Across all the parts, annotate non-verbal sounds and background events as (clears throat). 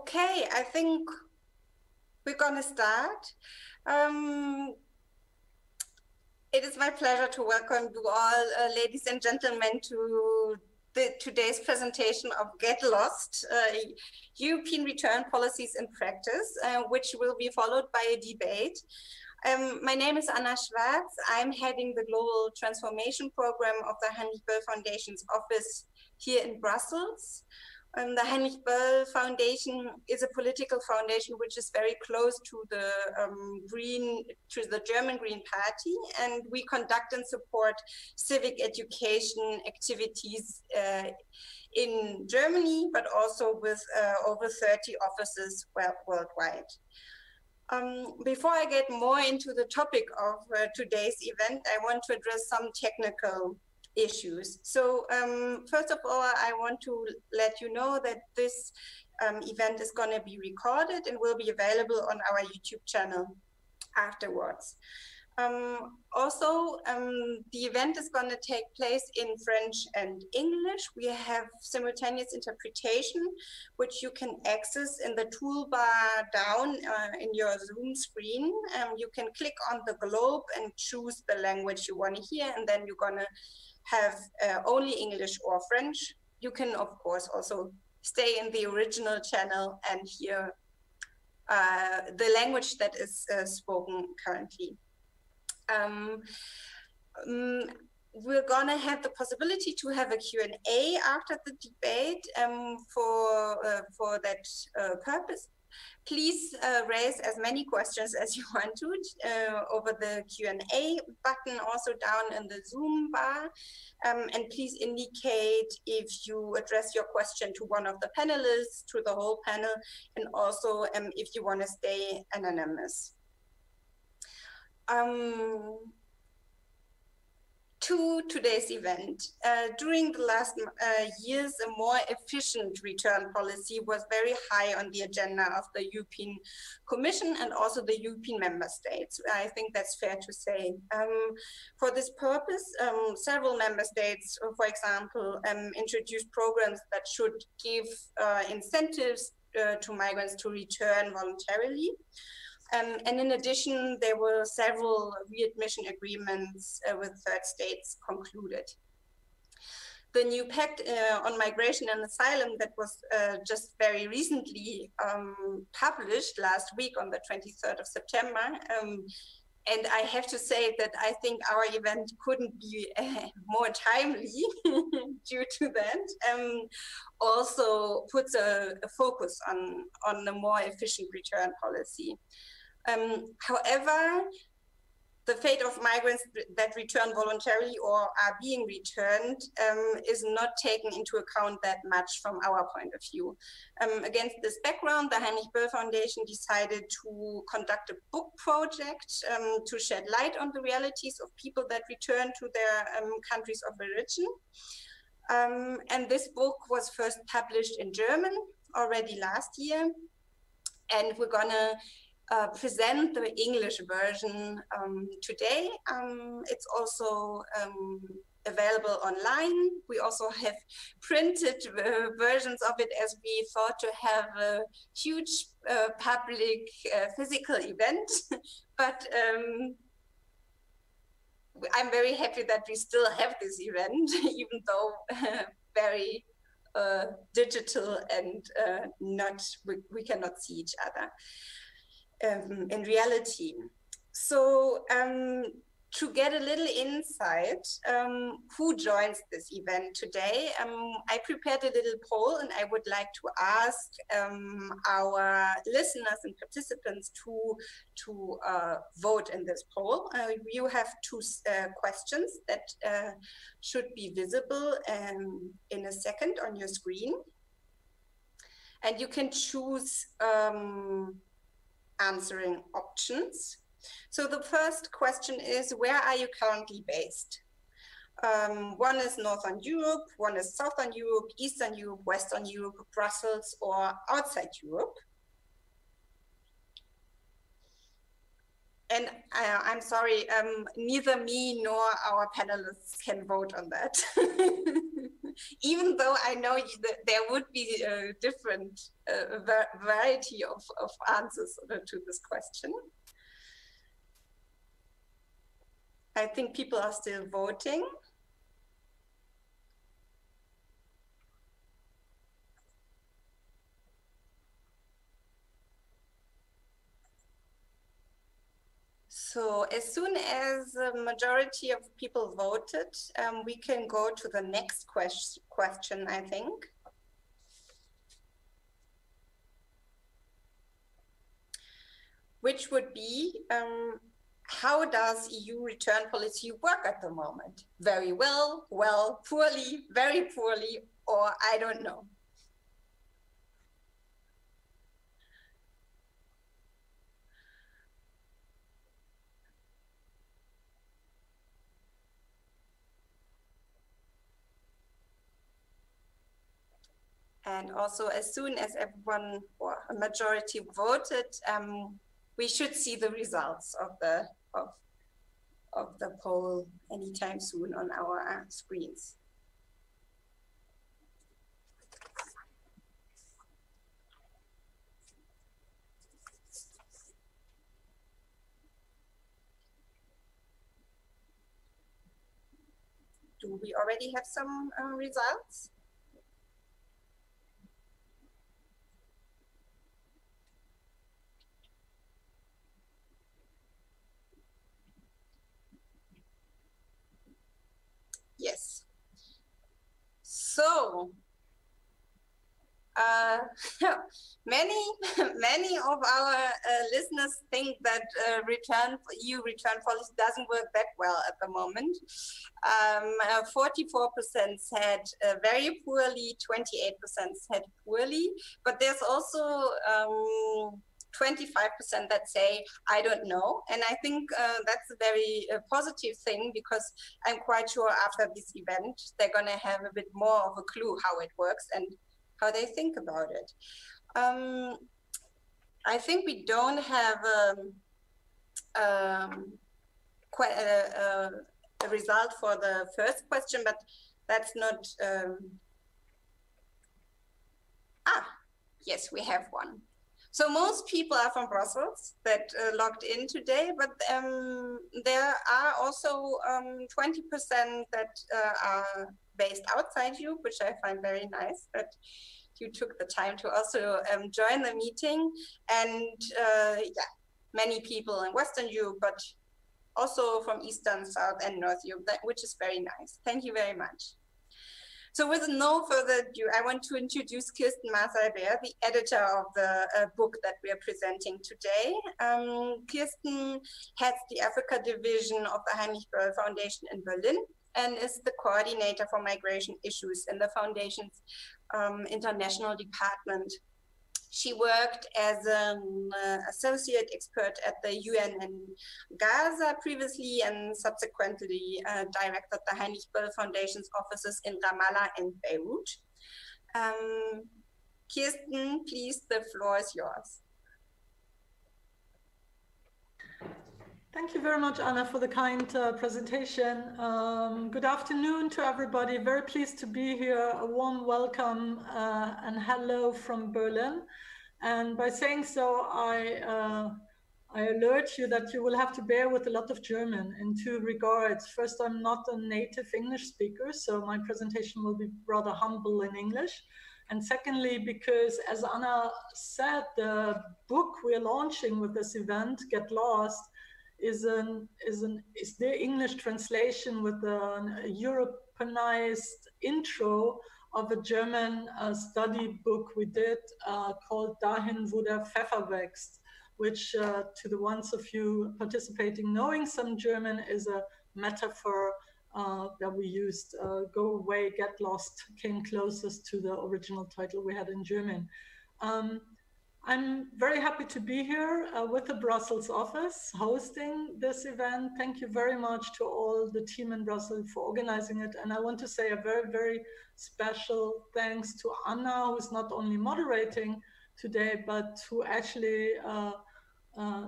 Okay, I think we're going to start. Um, it is my pleasure to welcome you all, uh, ladies and gentlemen, to the, today's presentation of Get Lost, uh, European Return Policies in Practice, uh, which will be followed by a debate. Um, my name is Anna Schwarz. I'm heading the Global Transformation Program of the Böll Foundation's office here in Brussels. Um, the Heinrich Böll Foundation is a political foundation which is very close to the um, Green, to the German Green Party, and we conduct and support civic education activities uh, in Germany, but also with uh, over 30 offices worldwide. Um, before I get more into the topic of uh, today's event, I want to address some technical issues. So um, first of all, I want to let you know that this um, event is going to be recorded and will be available on our YouTube channel afterwards. Um, also, um, the event is going to take place in French and English. We have simultaneous interpretation, which you can access in the toolbar down uh, in your Zoom screen. Um, you can click on the globe and choose the language you want to hear, and then you're going to have uh, only English or French. You can, of course, also stay in the original channel and hear uh, the language that is uh, spoken currently. Um, um, we're gonna have the possibility to have a Q&A after the debate um, for, uh, for that uh, purpose. Please uh, raise as many questions as you (laughs) want to uh, over the Q&A button also down in the Zoom bar. Um, and please indicate if you address your question to one of the panelists, to the whole panel, and also um, if you want to stay anonymous. Um, to today's event. Uh, during the last uh, years, a more efficient return policy was very high on the agenda of the European Commission and also the European member states. I think that's fair to say. Um, for this purpose, um, several member states, for example, um, introduced programs that should give uh, incentives uh, to migrants to return voluntarily. Um, and in addition, there were several readmission agreements uh, with third states concluded. The new pact uh, on migration and asylum that was uh, just very recently um, published last week on the 23rd of September. Um, and I have to say that I think our event couldn't be uh, (laughs) more timely (laughs) due to that. Um, also puts a, a, focus on, on a more efficient return policy. Um, however, the fate of migrants that return voluntarily or are being returned um, is not taken into account that much from our point of view. Um, against this background, the Heinrich Böll Foundation decided to conduct a book project um, to shed light on the realities of people that return to their um, countries of origin. Um, and this book was first published in German already last year. And we're gonna uh, present the English version um, today. Um, it's also um, available online. We also have (laughs) printed uh, versions of it as we thought to have a huge uh, public uh, physical event. (laughs) but um, I'm very happy that we still have this event, (laughs) even though very uh, digital and uh, not we, we cannot see each other um, in reality. So um, to get a little insight, um, who joins this event today, um, I prepared a little poll and I would like to ask um, our listeners and participants to, to uh, vote in this poll. Uh, you have two uh, questions that uh, should be visible um, in a second on your screen. And you can choose um, answering options. So the first question is, where are you currently based? Um, one is Northern Europe, one is Southern Europe, Eastern Europe, Western Europe, Brussels, or outside Europe. And uh, I'm sorry, um, neither me nor our panelists can vote on that. (laughs) even though I know there would be a different uh, variety of, of answers to this question. I think people are still voting. So as soon as the majority of people voted, um, we can go to the next question, question, I think. Which would be, um, how does EU return policy work at the moment? Very well, well, poorly, very poorly, or I don't know. And also, as soon as everyone or a majority voted, um, we should see the results of the of of the poll anytime soon on our uh, screens. Do we already have some uh, results? So, uh, (laughs) many (laughs) many of our uh, listeners think that uh, return EU return policy doesn't work that well at the moment. 44% um, said uh, very poorly, 28% said poorly, but there's also um, 25% that say, I don't know. And I think uh, that's a very uh, positive thing because I'm quite sure after this event, they're going to have a bit more of a clue how it works and how they think about it. Um, I think we don't have um, um, quite a, a, result for the first question, but that's not. Um, ah, yes, we have one. So most people are from Brussels that uh, logged in today, but um, there are also 20% um, that uh, are based outside you, which I find very nice that you took the time to also um, join the meeting. And uh, yeah, many people in Western Europe, but also from Eastern, South, and North Europe, which is very nice. Thank you very much. So with no further ado, I want to introduce Kirsten Maas-Albert, the editor of the uh, book that we are presenting today. Um, Kirsten heads the Africa division of the Heinrich Böll Foundation in Berlin and is the coordinator for migration issues in the foundation's um, international department. She worked as an uh, associate expert at the UN in Gaza previously and subsequently uh, directed the Heinrich Böll Foundation's offices in Ramallah and Beirut. Um, Kirsten, please, the floor is yours. Thank you very much, Anna, for the kind uh, presentation. Um, good afternoon to everybody. Very pleased to be here. A warm welcome uh, and hello from Berlin. And by saying so, I, uh, I alert you that you will have to bear with a lot of German in two regards. First, I'm not a native English speaker, so my presentation will be rather humble in English. And secondly, because as Anna said, the book we're launching with this event, Get Lost, is an is an is the English translation with a Europeanized intro of a German uh, study book we did uh, called Dahin wo der Pfeffer wächst, which uh, to the ones of you participating knowing some German is a metaphor uh, that we used. Uh, go away, get lost came closest to the original title we had in German. Um, I'm very happy to be here uh, with the Brussels office hosting this event. Thank you very much to all the team in Brussels for organizing it. And I want to say a very, very special thanks to Anna, who's not only moderating today, but who actually uh, uh,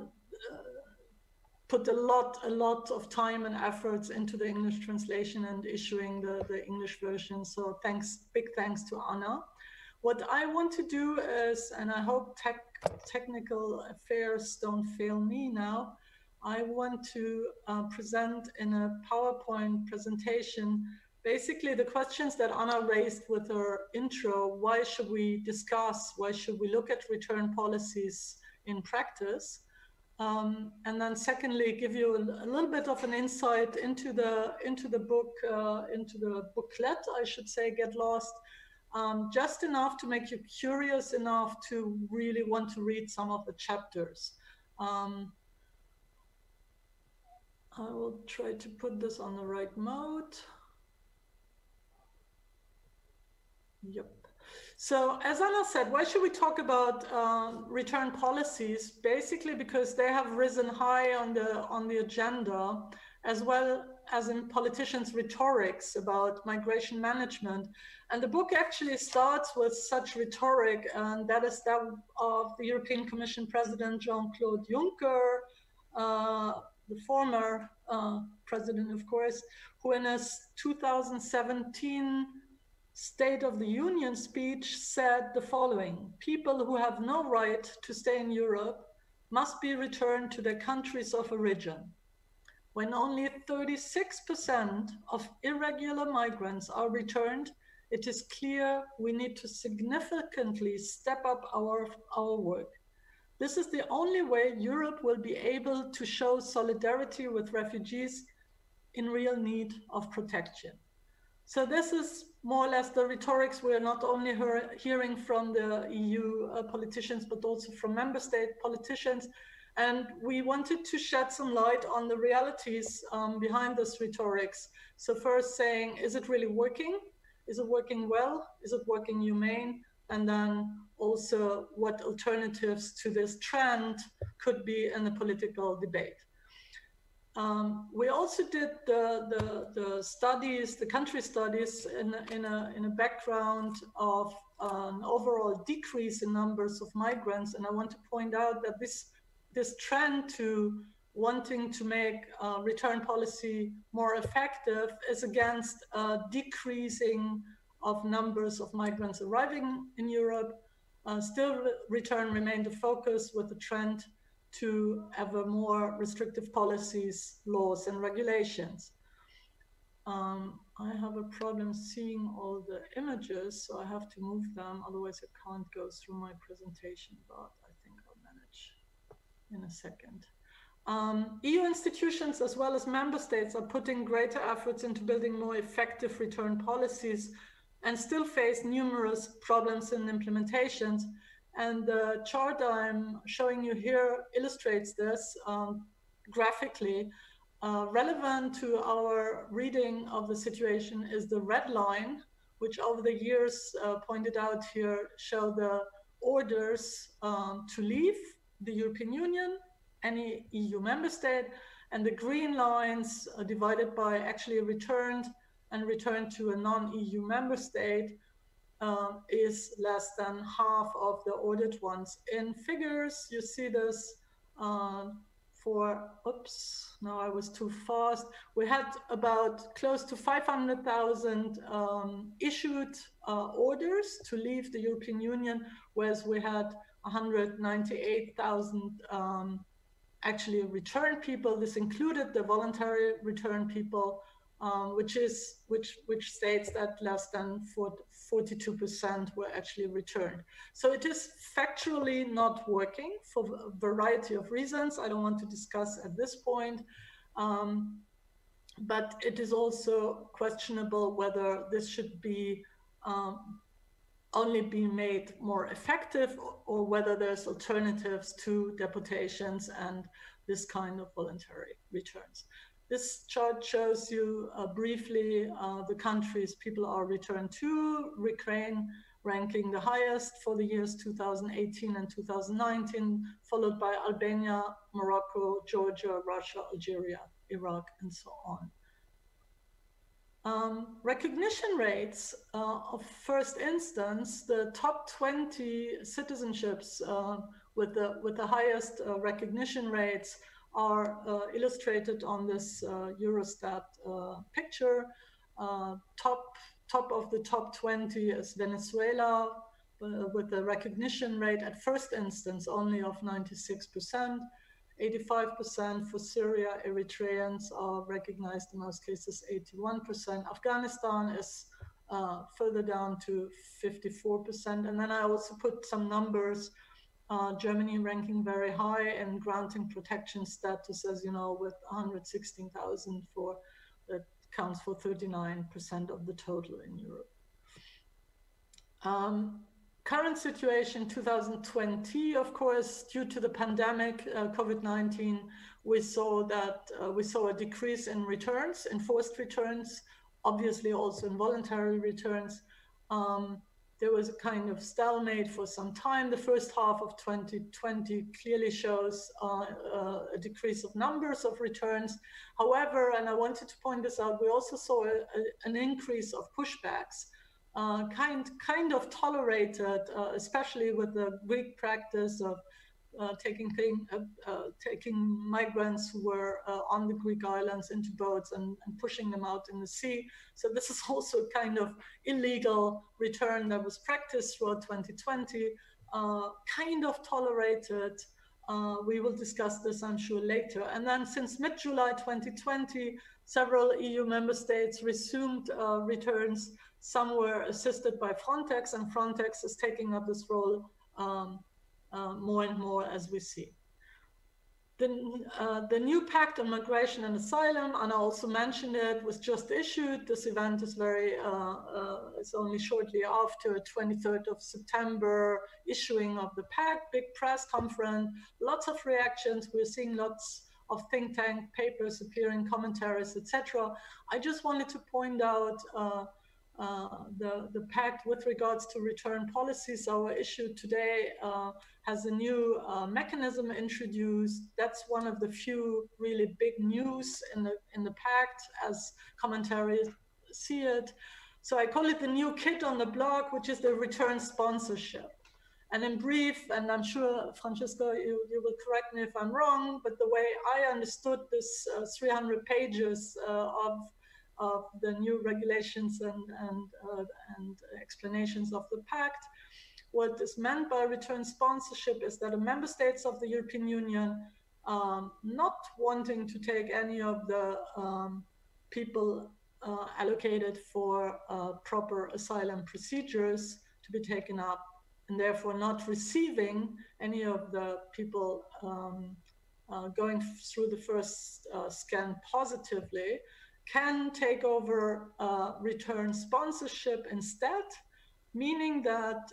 put a lot, a lot of time and efforts into the English translation and issuing the, the English version. So thanks, big thanks to Anna. What I want to do is, and I hope tech, technical affairs don't fail me now, I want to uh, present in a PowerPoint presentation basically the questions that Anna raised with her intro. Why should we discuss? Why should we look at return policies in practice? Um, and then secondly, give you a, a, little bit of an insight into the into the book, uh, into the booklet, I should say, Get Lost, um, just enough to make you curious enough to really want to read some of the chapters. Um, I will try to put this on the right mode. Yep. So as Anna said, why should we talk about uh, return policies? Basically, because they have risen high on the on the agenda, as well as in politicians' rhetorics about migration management. And the book actually starts with such rhetoric, and that is that of the European Commission President Jean-Claude Juncker, uh, the former uh, president, of course, who in his 2017 State of the Union speech said the following People who have no right to stay in Europe must be returned to their countries of origin. When only 36% of irregular migrants are returned, it is clear we need to significantly step up our, our work. This is the only way Europe will be able to show solidarity with refugees in real need of protection. So this is more or less the rhetorics we're not only hearing from the EU uh, politicians, but also from member state politicians. And we wanted to shed some light on the realities um, behind this rhetorics. So first saying, is it really working? Is it working well? Is it working humane? And then also what alternatives to this trend could be in the political debate. Um, we also did the, the, the, studies, the country studies, in, in, a, in a background of an overall decrease in numbers of migrants. And I want to point out that this, this trend to wanting to make uh, return policy more effective is against uh, decreasing of numbers of migrants arriving in Europe. Uh, still, return remained a focus with the trend to ever more restrictive policies, laws, and regulations. Um, I have a problem seeing all the images, so I have to move them, otherwise I can't go through my presentation, but I think I'll manage in a second. Um, EU institutions as well as member states are putting greater efforts into building more effective return policies and still face numerous problems in implementations and the chart I'm showing you here illustrates this um, graphically. Uh, relevant to our reading of the situation is the red line, which over the years uh, pointed out here show the orders um, to leave the European Union, any EU member state, and the green lines are divided by actually returned and returned to a non-EU member state uh, is less than half of the ordered ones. In figures, you see this uh, for, oops, no, I was too fast. We had about close to 500,000 um, issued uh, orders to leave the European Union, whereas we had 198,000 um, actually returned people. This included the voluntary return people um, which is which which states that less than 42% were actually returned. So it is factually not working for a variety of reasons. I don't want to discuss at this point. Um, but it is also questionable whether this should be um, only be made more effective or whether there's alternatives to deportations and this kind of voluntary returns. This chart shows you uh, briefly uh, the countries people are returned to, Ukraine ranking the highest for the years 2018 and 2019, followed by Albania, Morocco, Georgia, Russia, Algeria, Iraq, and so on. Um, recognition rates uh, of first instance, the top 20 citizenships uh, with, the, with the highest uh, recognition rates are uh, illustrated on this uh, Eurostat uh, picture. top, top of the top 20 is Venezuela with a recognition rate at first instance only of 96%. 85% for Syria, Eritreans are recognized in most cases 81%. Afghanistan is uh, further down to 54%. And then I also put some numbers. Uh, Germany ranking very high and granting protection status, as you know, with 116,000 for that counts for 39% of the total in Europe. Um, current situation 2020 of course due to the pandemic uh, covid-19 we saw that uh, we saw a decrease in returns enforced returns obviously also involuntary returns. Um, there was a kind of stalemate for some time. The first half of 2020 clearly shows uh, uh, a decrease of numbers of returns. However and i wanted to point this out we also saw a, a, an increase of pushbacks uh, kind kind of tolerated, uh, especially with the Greek practice of uh, taking uh, uh, taking migrants who were on the Greek islands into boats and, and, pushing them out in the sea. So this is (laughs) also kind of illegal return that was practiced throughout 2020, kind of tolerated. we will discuss this, I'm sure, later. And then since mid-July 2020, several EU member states resumed returns some were assisted by Frontex, and Frontex is taking up this role um, uh, more and more as we see. The, uh, the new pact on migration and asylum, and I also mentioned it, was just issued. This event is very, uh, uh, it's only shortly after 23rd of September issuing of the pact, big press conference, lots of reactions. We're seeing lots of think tank papers appearing, commentaries, etc. I just wanted to point out uh, the, the pact with regards to return policies, our issue today uh, has a new uh, mechanism introduced. That's one of the few really big news in the, in the pact as commentaries see it. So I call it the new kid on the block, which is the return sponsorship. And in brief, and I'm sure, Francisco, you, you will correct me if I'm wrong, but the way I understood this uh, 300 pages uh, of of the new regulations and, and, uh, and explanations of the pact. What is meant by return sponsorship is that the member states of the European Union um, not wanting to take any of the um, people uh, allocated for uh, proper asylum procedures to be taken up and therefore not receiving any of the people um, uh, going through the first uh, scan positively can take over uh, return sponsorship instead, meaning that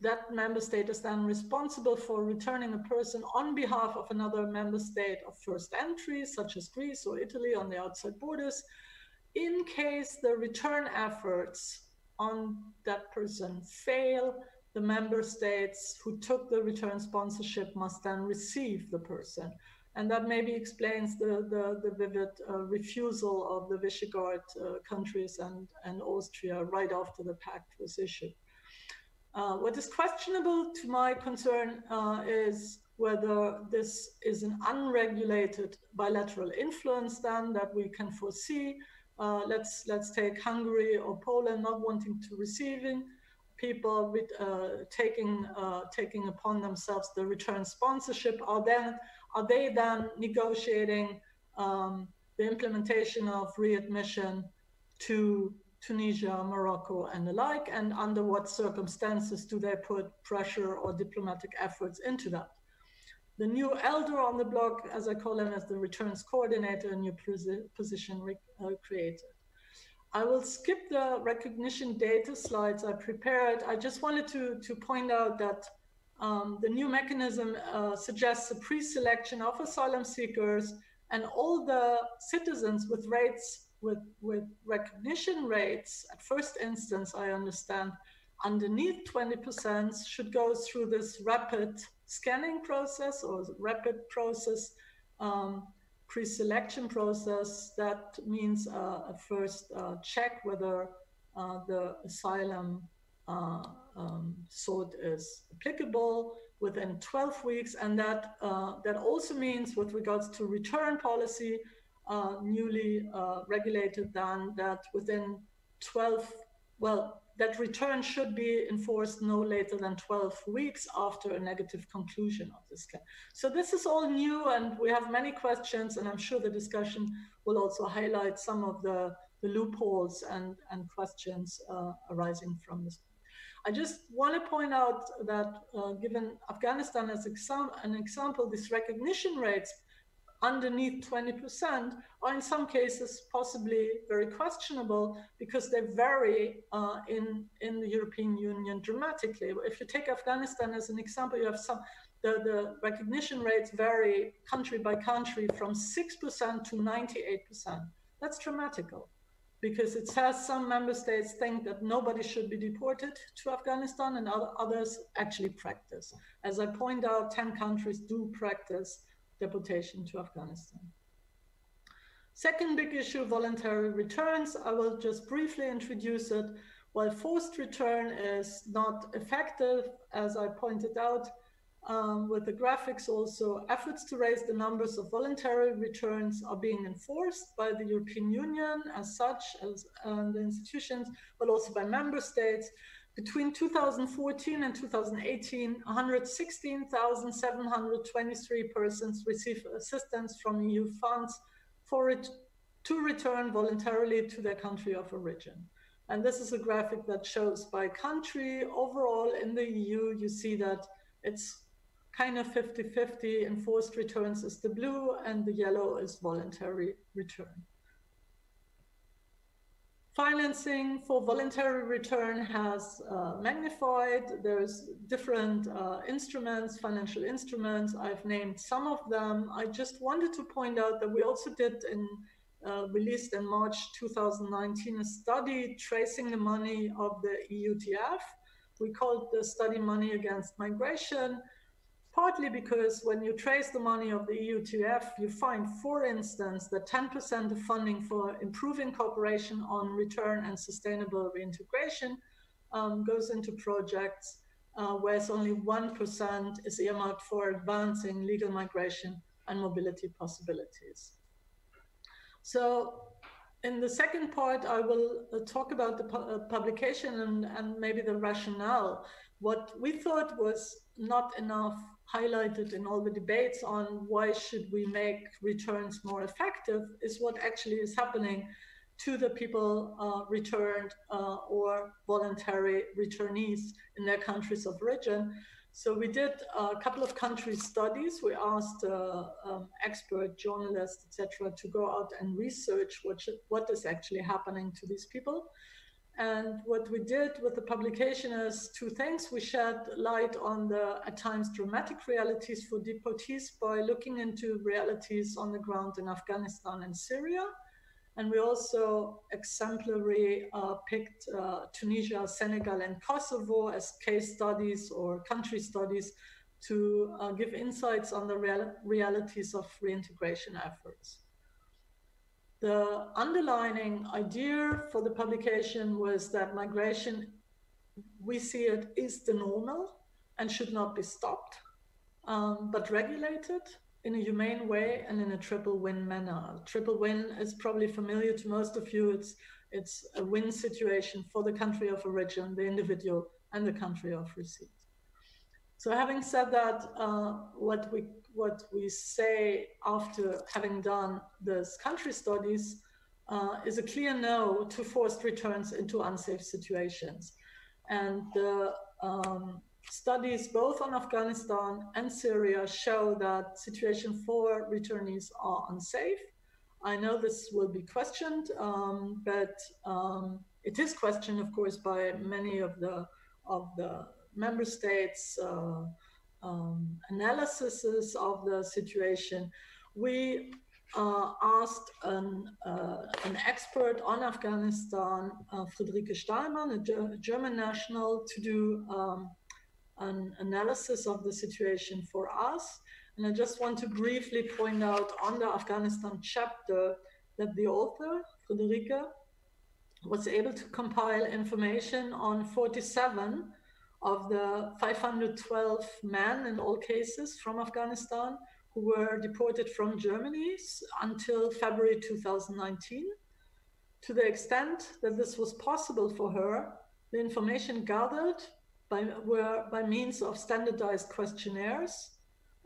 that member state is then responsible for returning a person on behalf of another member state of first entry, such as Greece or Italy on the outside borders, in case the return efforts on that person fail, the member states who took the return sponsorship must then receive the person. And that maybe explains the, the, the vivid uh, refusal of the Visegrad uh, countries and, and Austria right after the pact was issued. Uh, what is questionable to my concern uh, is whether this is an unregulated bilateral influence then that we can foresee. Uh, let's, let's take Hungary or Poland not wanting to receiving people with, uh, taking, taking upon themselves the return sponsorship are then are they then negotiating um, the implementation of readmission to Tunisia, Morocco, and the like? And under what circumstances do they put pressure or diplomatic efforts into that? The new elder on the block, as I call him, as the returns coordinator, a new position uh, created. I will skip the recognition data slides I prepared. I just wanted to, to point out that um, the new mechanism uh, suggests a pre-selection of asylum seekers and all the citizens with rates with, with recognition rates at first instance, I understand, underneath 20% should go through this rapid scanning process or rapid process um, pre-selection process. That means uh, a first uh, check whether uh, the asylum uh, um, is applicable within 12 weeks, and that uh, that also means, with regards to return policy, uh, newly uh, regulated, then that within 12, well, that return should be enforced no later than 12 weeks after a negative conclusion of this claim. So this is all new, and we have many questions, and I'm sure the discussion will also highlight some of the, the loopholes and, and questions uh, arising from this. I just want to point out that uh, given Afghanistan as exam an example, these recognition rates underneath 20% are in some cases possibly very questionable because they vary uh, in, in the European Union dramatically. If you take Afghanistan as an example, you have some, the, the recognition rates vary country by country from 6% to 98%. That's dramatical because it says some member states think that nobody should be deported to Afghanistan and others actually practice. As I point out, 10 countries do practice deportation to Afghanistan. Second big issue, voluntary returns. I will just briefly introduce it. While forced return is not effective, as I pointed out, um, with the graphics also, efforts to raise the numbers of voluntary returns are being enforced by the European Union as such, as um, the institutions, but also by member states. Between 2014 and 2018, 116,723 persons received assistance from EU funds for it to return voluntarily to their country of origin. And this is a graphic that shows by country overall in the EU, you see that it's kind of 50-50. Enforced returns is the blue and the yellow is voluntary return. Financing for voluntary return has uh, magnified. There's different uh, instruments, financial instruments. I've named some of them. I just wanted to point out that we also did in uh, released in March 2019 a study tracing the money of the EUTF. We called the study Money Against Migration partly because when you trace the money of the EUTF, you find, for instance, that 10% of funding for improving cooperation on return and sustainable reintegration um, goes into projects, uh, whereas only 1% is earmarked for advancing legal migration and mobility possibilities. So in the second part, I will uh, talk about the pu uh, publication and, and maybe the rationale. What we thought was not enough highlighted in all the debates on why should we make returns more effective is what actually is happening to the people uh, returned uh, or voluntary returnees in their countries of origin. So we did a couple of country studies. We asked uh, um, expert journalists, etc., to go out and research what should, what is actually happening to these people. And what we did with the publication is two things. We shed light on the at times dramatic realities for deportees by looking into realities on the ground in Afghanistan and Syria. And we also exemplary uh, picked uh, Tunisia, Senegal, and Kosovo as case studies or country studies to uh, give insights on the real realities of reintegration efforts. The underlining idea for the publication was that migration, we see it is the normal and should not be stopped, um, but regulated in a humane way and in a triple win manner. Triple win is probably familiar to most of you. It's it's a win situation for the country of origin, the individual, and the country of receipt. So having said that, uh, what we what we say after having done these country studies uh, is a clear no to forced returns into unsafe situations. And the um, studies both on Afghanistan and Syria show that situation for returnees are unsafe. I know this will be questioned, um, but um, it is questioned, of course, by many of the of the member states. Uh, um, analyses of the situation, we uh, asked an, uh, an, expert on Afghanistan, uh, Friederike Stahlmann, a, German national, to do um, an analysis of the situation for us. And I just want to briefly point out on the Afghanistan chapter that the author, Friederike, was able to compile information on 47 of the 512 men in all cases from Afghanistan who were deported from Germany until February 2019. To the extent that this was possible for her, the information gathered by, were by means of standardized questionnaires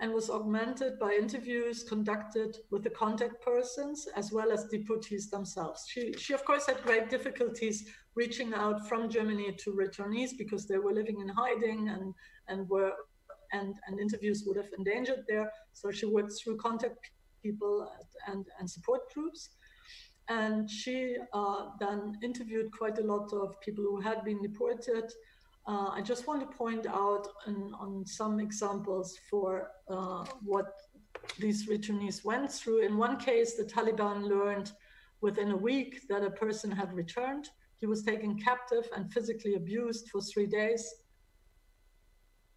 and was augmented by interviews conducted with the contact persons as well as deportees themselves. She, she of course had great difficulties reaching out from Germany to returnees because they were living in hiding and, and were and, and interviews would have endangered there. So she worked through contact people and, and support groups. And she uh, then interviewed quite a lot of people who had been deported uh, I just want to point out on, on some examples for uh, what these returnees went through. In one case, the Taliban learned within a week that a person had returned. He was taken captive and physically abused for three days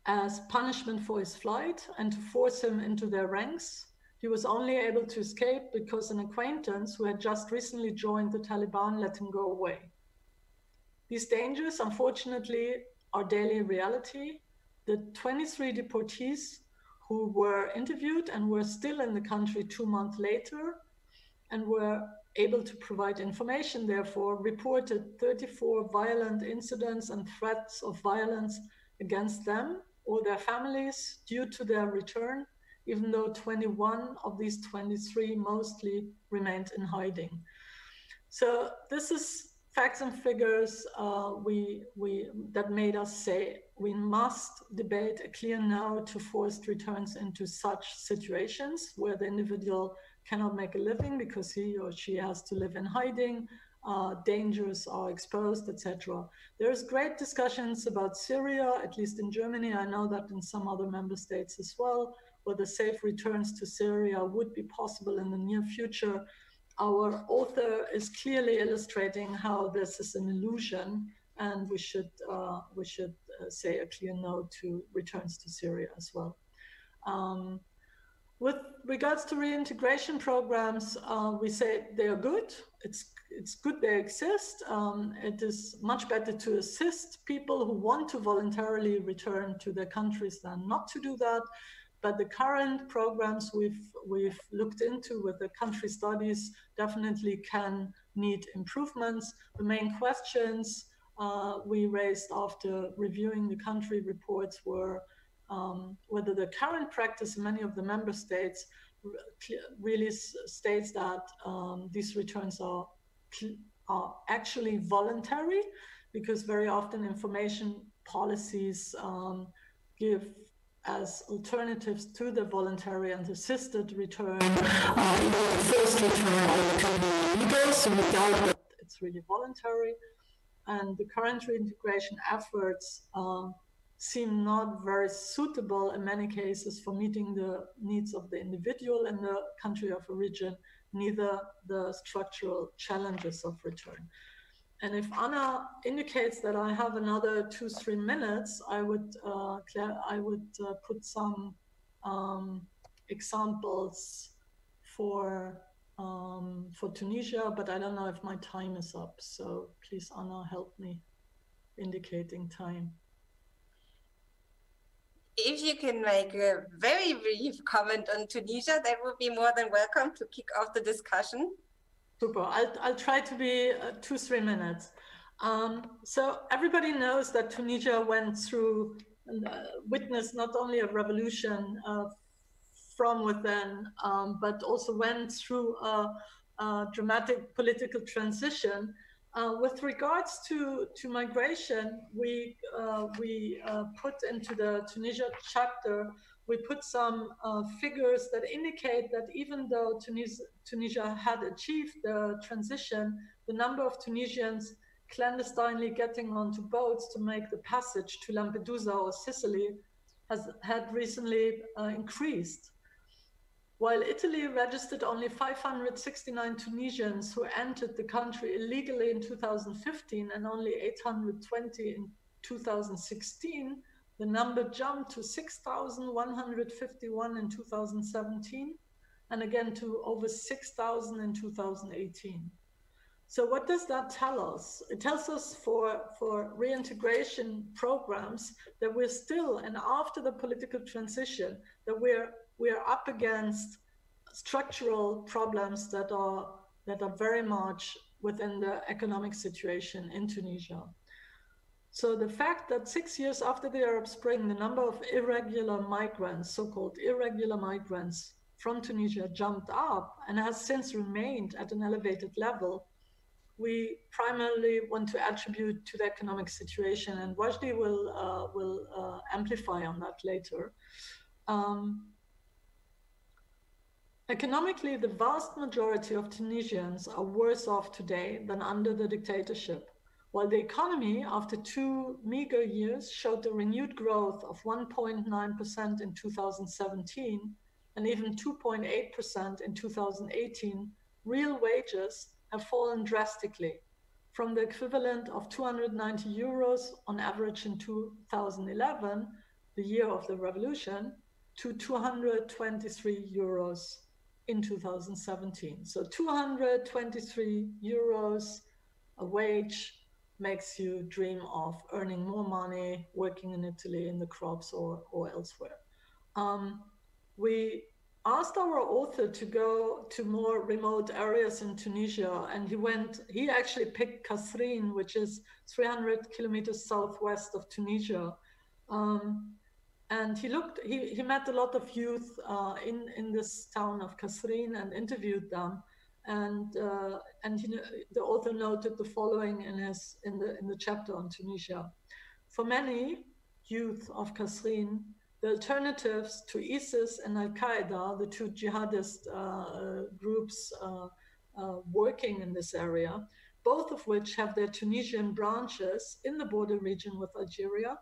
as punishment for his flight and to force him into their ranks. He was only able to escape because an acquaintance who had just recently joined the Taliban let him go away. These dangers, unfortunately, our daily reality. The 23 deportees who were interviewed and were still in the country two months later and were able to provide information, therefore, reported 34 violent incidents and threats of violence against them or their families due to their return, even though 21 of these 23 mostly remained in hiding. So, this is facts and figures uh, we, we, that made us say we must debate a clear no to forced returns into such situations where the individual cannot make a living because he or she has to live in hiding, uh, dangers are exposed, etc. There's great discussions about Syria, at least in Germany. I know that in some other member states as well, whether safe returns to Syria would be possible in the near future our author is clearly illustrating how this is an illusion and we should uh, we should uh, say a clear no to returns to Syria as well. Um, with regards to reintegration programs, uh, we say they are good. It's it's good they exist. Um, it is much better to assist people who want to voluntarily return to their countries than not to do that. But the current programs we've we've looked into with the country studies definitely can need improvements. The main questions uh, we raised after reviewing the country reports were um, whether the current practice in many of the member states really states that um, these returns are, are actually voluntary, because very often information policies um, give as alternatives to the voluntary and assisted return, uh, first return or legal, so we doubt that it's really voluntary. And the current reintegration efforts uh, seem not very suitable in many cases for meeting the needs of the individual in the country of origin, neither the structural challenges of return. And if Anna indicates that I have another two, three minutes, I would, uh, I would uh, put some um, examples for, um, for Tunisia, but I don't know if my time is up. So please, Anna, help me indicating time. If you can make a very brief comment on Tunisia, that would be more than welcome to kick off the discussion. Super. I'll, I'll try to be uh, two, three minutes. Um, so everybody knows that Tunisia went through, uh, witnessed not only a revolution uh, from within, um, but also went through a, a dramatic political transition. Uh, with regards to, to migration, we, uh, we uh, put into the Tunisia chapter we put some uh, figures that indicate that even though Tunisia, Tunisia had achieved the transition, the number of Tunisians clandestinely getting onto boats to make the passage to Lampedusa or Sicily has had recently uh, increased. While Italy registered only 569 Tunisians who entered the country illegally in 2015 and only 820 in 2016, the number jumped to 6,151 in 2017 and again to over 6,000 in 2018. So what does that tell us? It tells us for, for reintegration programs that we're still, and after the political transition, that we're we're up against structural problems that are that are very much within the economic situation in Tunisia. So the fact that six years after the Arab Spring, the number of irregular migrants, so-called irregular migrants from Tunisia jumped up and has since remained at an elevated level we primarily want to attribute to the economic situation, and Wajdi will uh, will uh, amplify on that later. Um, economically, the vast majority of Tunisians are worse off today than under the dictatorship. While the economy, after two meager years, showed a renewed growth of 1.9% in 2017 and even 2.8% in 2018, real wages have fallen drastically from the equivalent of 290 euros on average in 2011, the year of the revolution, to 223 euros in 2017. So 223 euros a wage makes you dream of earning more money, working in Italy in the crops or, or elsewhere. Um, we asked our author to go to more remote areas in Tunisia, and he went. He actually picked Kasserine, which is 300 kilometers southwest of Tunisia. Um, and he looked. He, he met a lot of youth uh, in in this town of Kasserine and interviewed them. And uh, and he, the author noted the following in his in the in the chapter on Tunisia. For many youth of Kasserine, the alternatives to ISIS and Al Qaeda, the two jihadist uh, groups uh, uh, working in this area, both of which have their Tunisian branches in the border region with Algeria,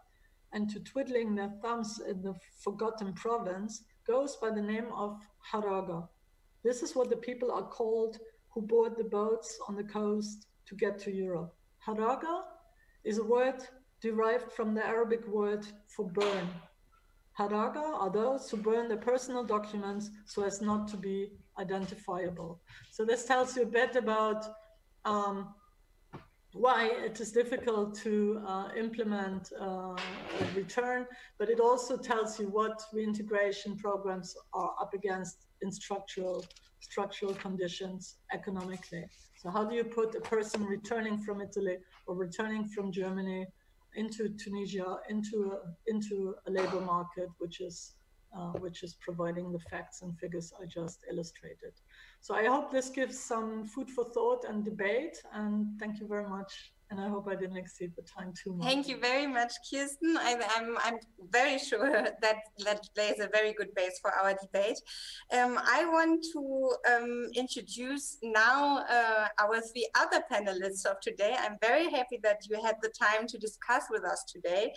and to twiddling their thumbs in the forgotten province, goes by the name of Haraga. This is what the people are called who board the boats on the coast to get to Europe. Haraga is a word derived from the Arabic word for burn, Haraga are those who burn their personal documents so as not to be identifiable. So this tells you a bit about um, why it is difficult to uh, implement uh, return, but it also tells you what reintegration programs are up against in structural structural conditions economically. So how do you put a person returning from Italy or returning from Germany into Tunisia, into a, into a labor market which is uh, which is providing the facts and figures I just illustrated. So I hope this gives some food for thought and debate. And thank you very much and I hope I didn't exceed the time too much. Thank you very much, Kirsten. I, am I'm, I'm very sure that that lays a very good base for our debate. Um, I want to um, introduce now uh, our three other panelists of today. I'm very happy that you had the time to discuss with us today.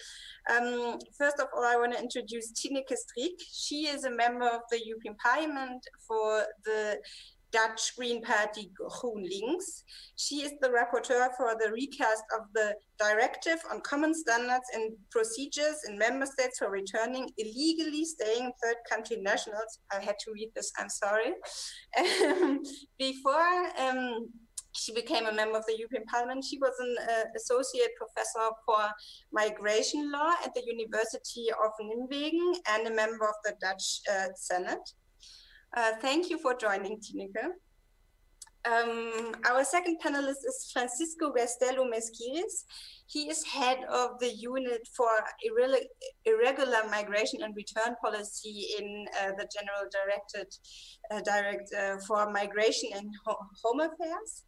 Um, first of all, I want to introduce Tineke Strik. She is a member of the European Parliament for the Dutch Green Party GroenLinks. She is the rapporteur for the recast of the Directive on Common Standards and Procedures in Member States for returning illegally staying third country nationals. I had to read this, I'm sorry. Before um, she became a member of the European Parliament. She was an uh, associate professor for migration law at the University of Nijmegen and a member of the Dutch uh, Senate. Uh, thank you for joining, Tineke. Um, our second panelist is Francisco Gastelo Mesquiris. He is head of the unit for irregular migration and return policy in uh, the General Directorate uh, Direct uh, for Migration and Home Affairs.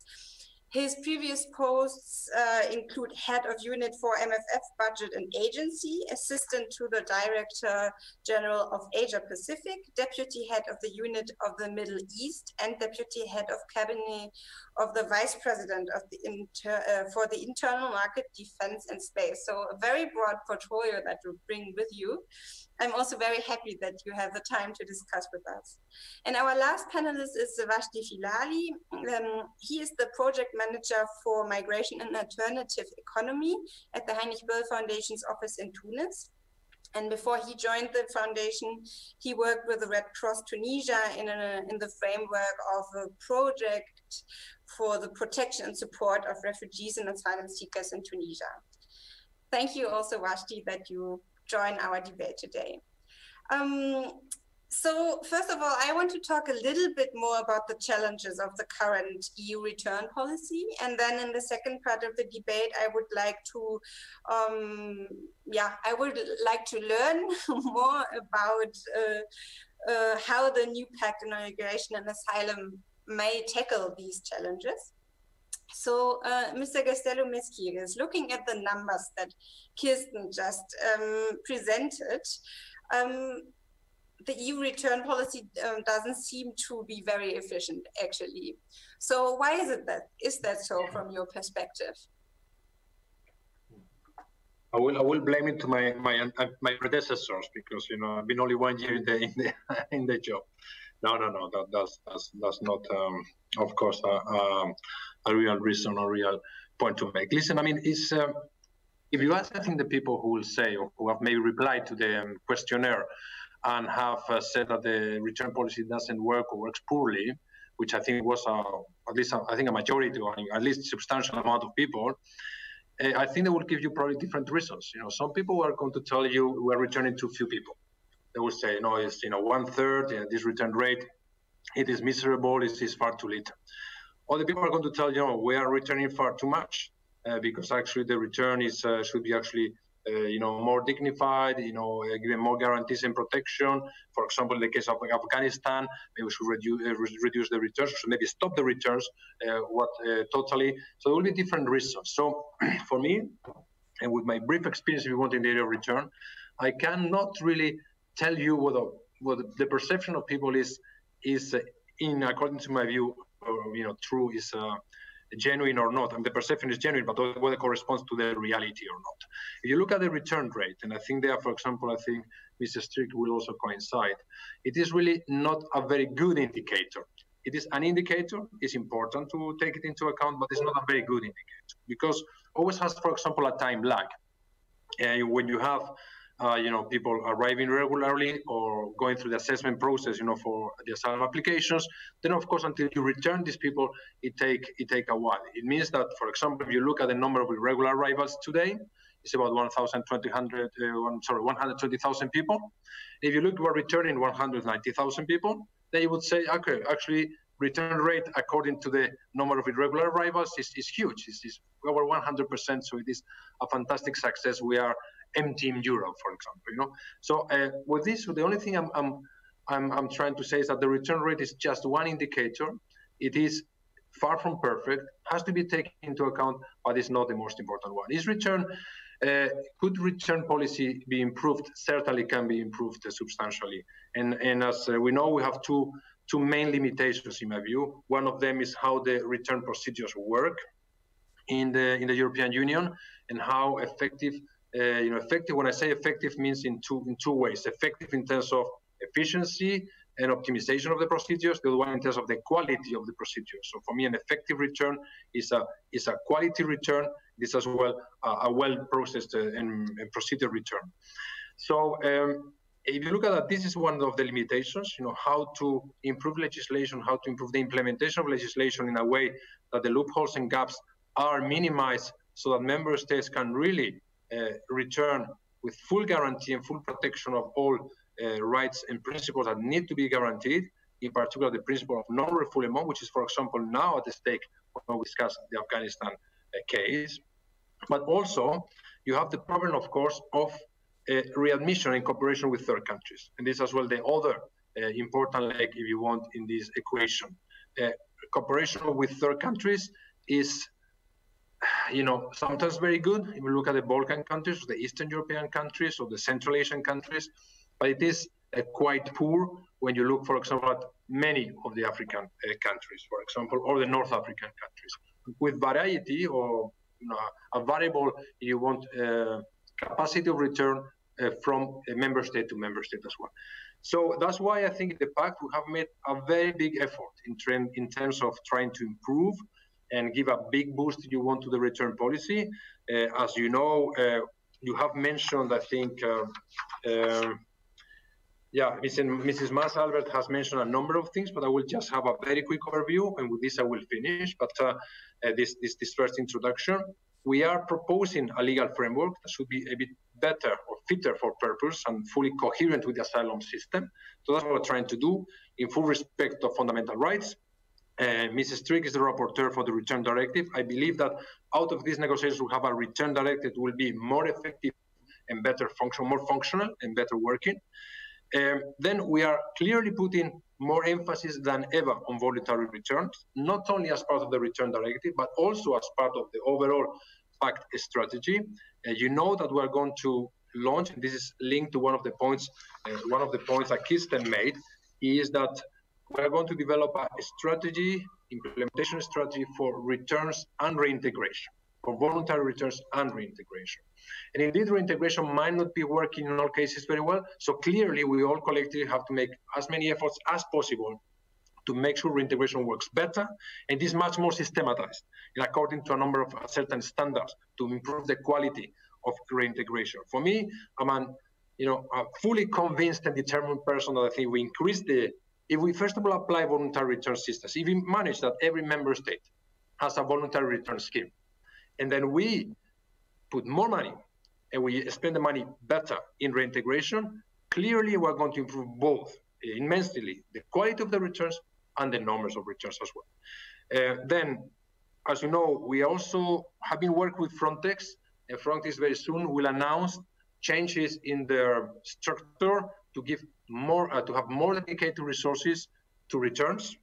His previous posts uh, include head of unit for MFF budget and agency, assistant to the director general of Asia Pacific, deputy head of the unit of the Middle East, and deputy head of cabinet of the vice president of the inter, uh, for the internal market, defense, and space. So a very broad portfolio that you bring with you. I'm also very happy that you have the time to discuss with us. And our last panelist is Wajdi Filali. Um, he is the project manager for migration and alternative economy at the Heinrich Böll Foundation's office in Tunis. And before he joined the foundation, he worked with the Red Cross Tunisia in, a, in the framework of a project for the protection and support of refugees and asylum seekers in Tunisia. Thank you also, Wajdi, that you join our debate today. Um, so first of all, I want to talk a little bit more about the challenges of the current EU return policy. And then in the second part of the debate, I would like to, um, yeah, I would like to learn (laughs) more about uh, uh, how the new pact on migration and asylum may tackle these challenges. So, uh, Mr. Gastelum Mesquiris, looking at the numbers that Kirsten just um, presented, um, the EU return policy um, doesn't seem to be very efficient, actually. So, why is it that is that so from your perspective? I will I will blame it to my my my predecessors because you know I've been only one year in the in the (laughs) in the job. No, no, no. That, that's that's that's not, um, of course, a, a, a, real reason, or real point to make. Listen, I mean, it's um, if you ask, I think the people who will say or who have maybe replied to the um, questionnaire and have uh, said that the return policy doesn't work or works poorly, which I think was a, at least I think a majority or at least substantial amount of people. Uh, I think they will give you probably different reasons. You know, some people are going to tell you we're returning too few people they will say, no, it's you know one third. You know, this return rate, it is miserable. It is far too little. Other people are going to tell you, know, we are returning far too much uh, because actually the return is uh, should be actually uh, you know more dignified. You know, uh, given more guarantees and protection. For example, in the case of Afghanistan, maybe we should reduce uh, reduce the returns, or maybe stop the returns. Uh, what totally? So there will be different reasons. So (clears throat) for me, and with my brief experience, if you want in the area of return, I cannot really tell you what, a, what the perception of people is is uh, in according to my view or, you know true is uh, genuine or not. And the perception is genuine but whether it corresponds to the reality or not. If you look at the return rate and i think there for example i think mr Strik will also coincide it is really not a very good indicator. It is an indicator it's important to take it into account but it's not a very good indicator. Because always has for example a time lag. And when you have uh, you know, people arriving regularly or going through the assessment process, you know, for the asylum applications. Then, of course, until you return these people, it take it take a while. It means that, for example, if you look at the number of irregular arrivals today, it's about 1,200, uh, sorry, 120,000 people. If you look, we're returning 190,000 people. Then you would say, okay, actually, return rate according to the number of irregular arrivals is, is huge. It's, it's over 100%. So it is a fantastic success. We are in Europe, for example. You know, so uh, with this, the only thing I'm, I'm I'm I'm trying to say is that the return rate is just one indicator. It is far from perfect, has to be taken into account, but it's not the most important one. Is return uh, could return policy be improved? Certainly can be improved uh, substantially. And and as uh, we know, we have two two main limitations in my view. One of them is how the return procedures work in the in the European Union and how effective uh, you know, effective. When I say effective, means in two in two ways. Effective in terms of efficiency and optimization of the procedures. The other one in terms of the quality of the procedures. So for me, an effective return is a is a quality return. This as well a well processed uh, and, and procedure return. So. Um, if you look at that, this is one of the limitations, you know, how to improve legislation, how to improve the implementation of legislation in a way that the loopholes and gaps are minimized so that member states can really return with full guarantee and full protection of all uh, rights and principles that need to be guaranteed, in particular the principle of non-refoulement, which is, for example, now at the stake when we discuss the Afghanistan uh, case. But also, you have the problem, of course, of uh, readmission in cooperation with third countries. And this as well the other uh, important leg, if you want, in this equation. Uh, cooperation with third countries is you know, sometimes very good if you look at the Balkan countries, the Eastern European countries, or the Central Asian countries, but it is uh, quite poor when you look, for example, at many of the African uh, countries, for example, or the North African countries, with variety or you know, a variable, you want, uh, capacity of return uh, from member state to member state as well. So that's why I think the pact we have made a very big effort in, in terms of trying to improve and give a big boost you want to the return policy. Uh, as you know, uh, you have mentioned, I think, uh, um, yeah, Mrs. Maas-Albert has mentioned a number of things, but I will just have a very quick overview, and with this I will finish. But uh, uh, this, this, this first introduction, we are proposing a legal framework that should be a bit better or fitter for purpose and fully coherent with the asylum system. So that's what we're trying to do in full respect of fundamental rights. Uh, Mrs. Strik is the rapporteur for the return directive. I believe that out of these negotiations, we have a return directive that will be more effective and better function, more functional and better working. Um, then we are clearly putting more emphasis than ever on voluntary returns, not only as part of the return directive, but also as part of the overall pact strategy. Uh, you know that we are going to launch, and this is linked to one of the points, uh, one of the points that Kirsten made, is that we are going to develop a strategy, implementation strategy for returns and reintegration, for voluntary returns and reintegration. And indeed, reintegration might not be working in all cases very well. So clearly, we all collectively have to make as many efforts as possible to make sure reintegration works better and is much more systematized and according to a number of certain standards to improve the quality of reintegration. For me, I'm an you know, a fully convinced and determined person that I think we increase the, if we first of all apply voluntary return systems, if we manage that every member state has a voluntary return scheme, and then we put more money and we spend the money better in reintegration, clearly we're going to improve both immensely the quality of the returns and the numbers of returns as well. Uh, then, as you know, we also have been working with Frontex, and Frontex very soon will announce changes in their structure to give more, uh, to have more dedicated resources to returns,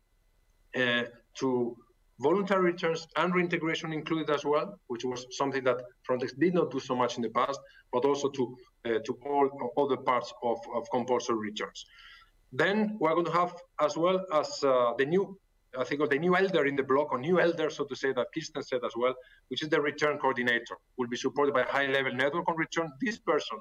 uh, to voluntary returns and reintegration included as well, which was something that Frontex did not do so much in the past, but also to uh, to all other parts of, of compulsory returns. Then we're going to have as well as uh, the new, I think, the new elder in the block, or new elder, so to say, that Kirsten said as well, which is the return coordinator, will be supported by a high-level network on return. This person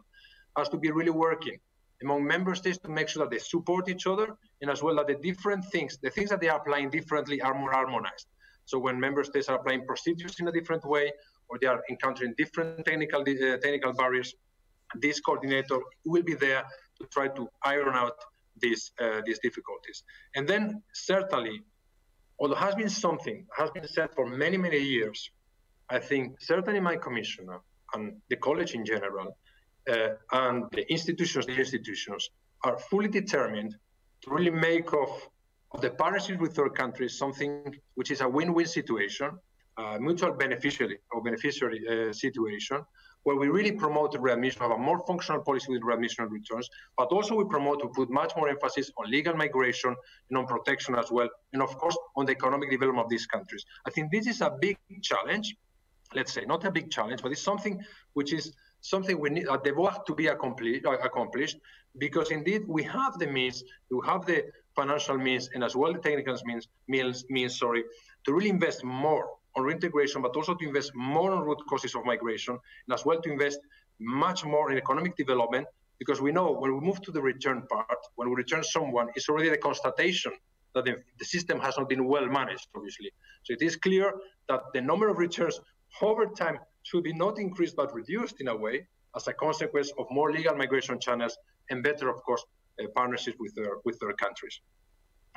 has to be really working among member states to make sure that they support each other and as well that the different things, the things that they are applying differently are more harmonized. So when member states are applying procedures in a different way, or they are encountering different technical uh, technical barriers, this coordinator will be there to try to iron out these uh, these difficulties. And then certainly, although has been something has been said for many many years, I think certainly my commissioner and the college in general, and the institutions, the institutions are fully determined to really make of of the partnership with third countries something which is a win-win situation, a mutual beneficiary or beneficiary uh, situation, where we really promote readmission, have a more functional policy with readmission and returns, but also we promote to put much more emphasis on legal migration and on protection as well, and of course on the economic development of these countries. I think this is a big challenge, let's say, not a big challenge, but it's something which is something we need uh, a devoir to be accomplished, uh, accomplished because indeed we have the means, we have the financial means and as well the technical means, means, means sorry, to really invest more on reintegration, but also to invest more on root causes of migration, and as well to invest much more in economic development, because we know when we move to the return part, when we return someone, it's already the constatation that the, the system has not been well managed, obviously. So it is clear that the number of returns over time should be not increased but reduced in a way as a consequence of more legal migration channels and better, of course, uh, partnerships with their with their countries.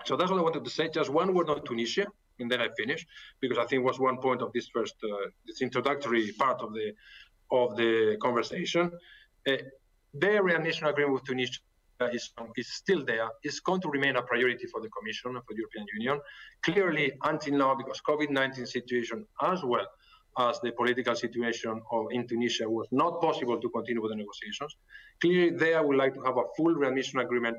So that's what I wanted to say. Just one word on Tunisia, and then I finish, because I think was one point of this first uh, this introductory part of the of the conversation. Uh, their readmission agreement with Tunisia is, is still there. It's going to remain a priority for the Commission and for the European Union. Clearly, until now, because COVID-19 situation as well as the political situation of, in Tunisia was not possible to continue with the negotiations. Clearly, there we would like to have a full readmission agreement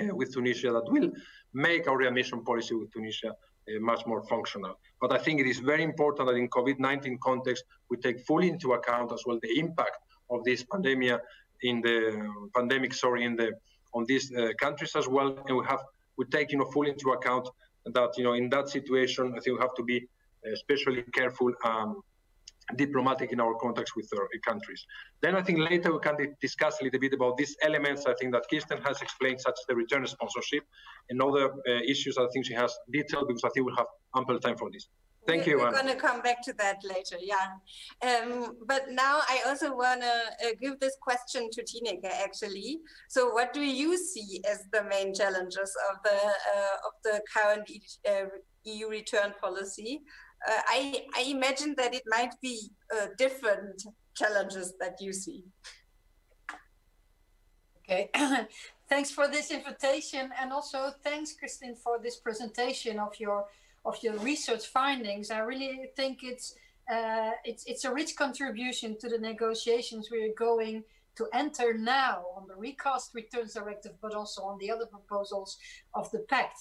uh, with Tunisia that will make our readmission policy with Tunisia uh, much more functional. But I think it is very important that in COVID-19 context, we take fully into account as well the impact of this pandemic in the pandemic, sorry, in the on these uh, countries as well, and we have we take you know fully into account that you know in that situation, I think we have to be especially careful um, diplomatic in our contacts with our countries. Then I think later we can discuss a little bit about these elements. I think that Kirsten has explained, such as the return sponsorship and other uh, issues. I think she has detailed because I think we'll have ample time for this. Thank you. We're going to come back to that later. Yeah. Um, but now I also want to uh, give this question to Tineke actually. So what do you see as the main challenges of the uh, of the current EU uh, return policy? Uh, I, I imagine that it might be uh, different challenges that you see. Okay. (coughs) thanks for this invitation and also thanks Kristin for this presentation of your of your research findings. I really think it's uh, it's it's a rich contribution to the negotiations we're going to enter now on the recast returns directive, but also on the other proposals of the pact.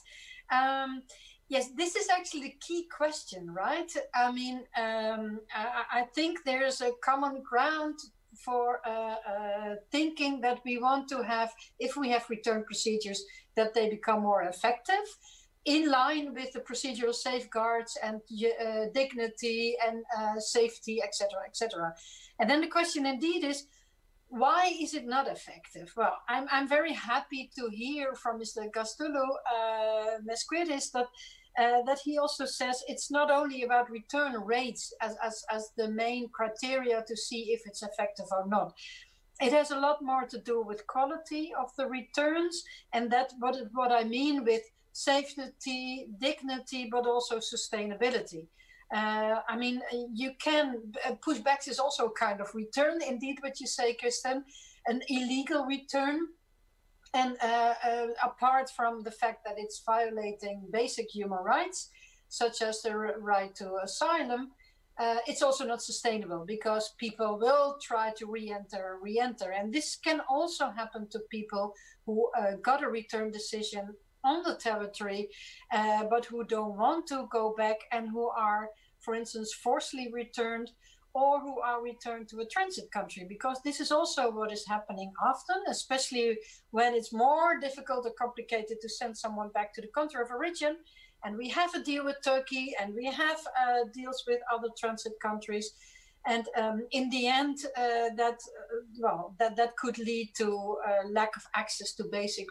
Um, yes, this is actually the key question, right? I mean, um, I, I, think there's a common ground for uh, uh, thinking that we want to have, if we have return procedures, that they become more effective in line with the procedural safeguards and uh, dignity and uh, safety, etc., etc. And then the question indeed is, why is it not effective? Well, I'm, I'm very happy to hear from Mr. Gastulo uh, Mesquides that uh, that he also says it's not only about return rates as, as, as the main criteria to see if it's effective or not. It has a lot more to do with quality of the returns, and that what what I mean with safety, dignity, but also sustainability. Uh, I mean, you can uh, pushbacks is also a kind of return, indeed, what you say, Kristin, an illegal return. And uh, uh, apart from the fact that it's violating basic human rights, such as the right to asylum, uh, it's also not sustainable because people will try to re-enter, re-enter, and this can also happen to people who uh, got a return decision on the territory, uh, but who don't want to go back and who are, for instance, forcibly returned or who are returned to a transit country because this is also what is happening often especially when it's more difficult or complicated to send someone back to the country of origin. And we have a deal with turkey and we have uh, deals with other transit countries. And um, in the end uh, that uh, well that that could lead to uh, lack of access to basic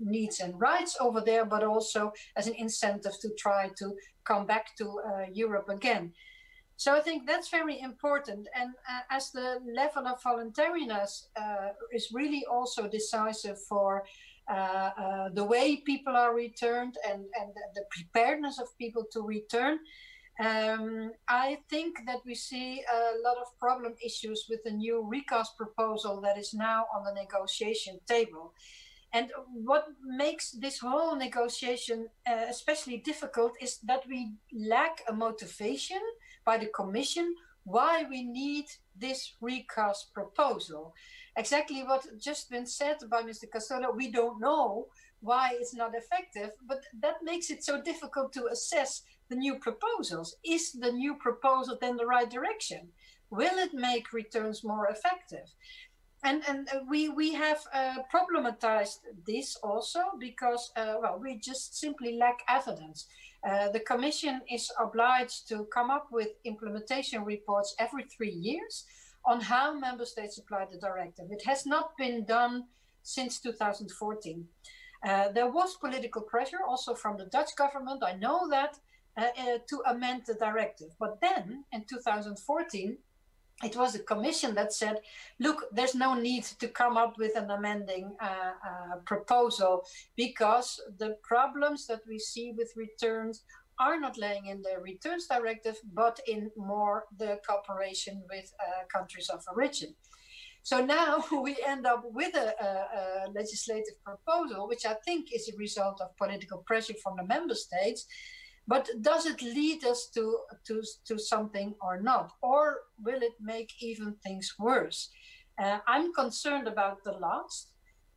needs and rights over there but also as an incentive to try to come back to uh, europe again so i think that's very important and uh, as the level of voluntariness uh, is really also decisive for the way people are returned and, and the preparedness of people to return um, I think that we see a lot of problem issues with the new recast proposal that is now on the negotiation table. And what makes this whole negotiation uh, especially difficult is that we lack a motivation by the Commission why we need this recast proposal. Exactly what just been said by Mr. Castillo, we don't know why it's not effective, but that makes it so difficult to assess the new proposals. Is the new proposal then the right direction? Will it make returns more effective? And, and uh, we, we have uh, problematized this also because, uh, well, we just simply lack evidence. Uh, the Commission is obliged to come up with implementation reports every three years on how member states apply the directive. It has not been done since 2014. Uh, there was political pressure also from the Dutch government, I know that, uh, uh, to amend the directive. But then in 2014, it was the commission that said, look, there's no need to come up with an amending uh, uh, proposal because the problems that we see with returns are not laying in the returns directive, but in more the cooperation with uh, countries of origin. So now (laughs) we end up with a, a, a, legislative proposal, which I think is a result of political pressure from the member states, but does it lead us to, to, to something or not? Or will it make even things worse? Uh, I'm concerned about the last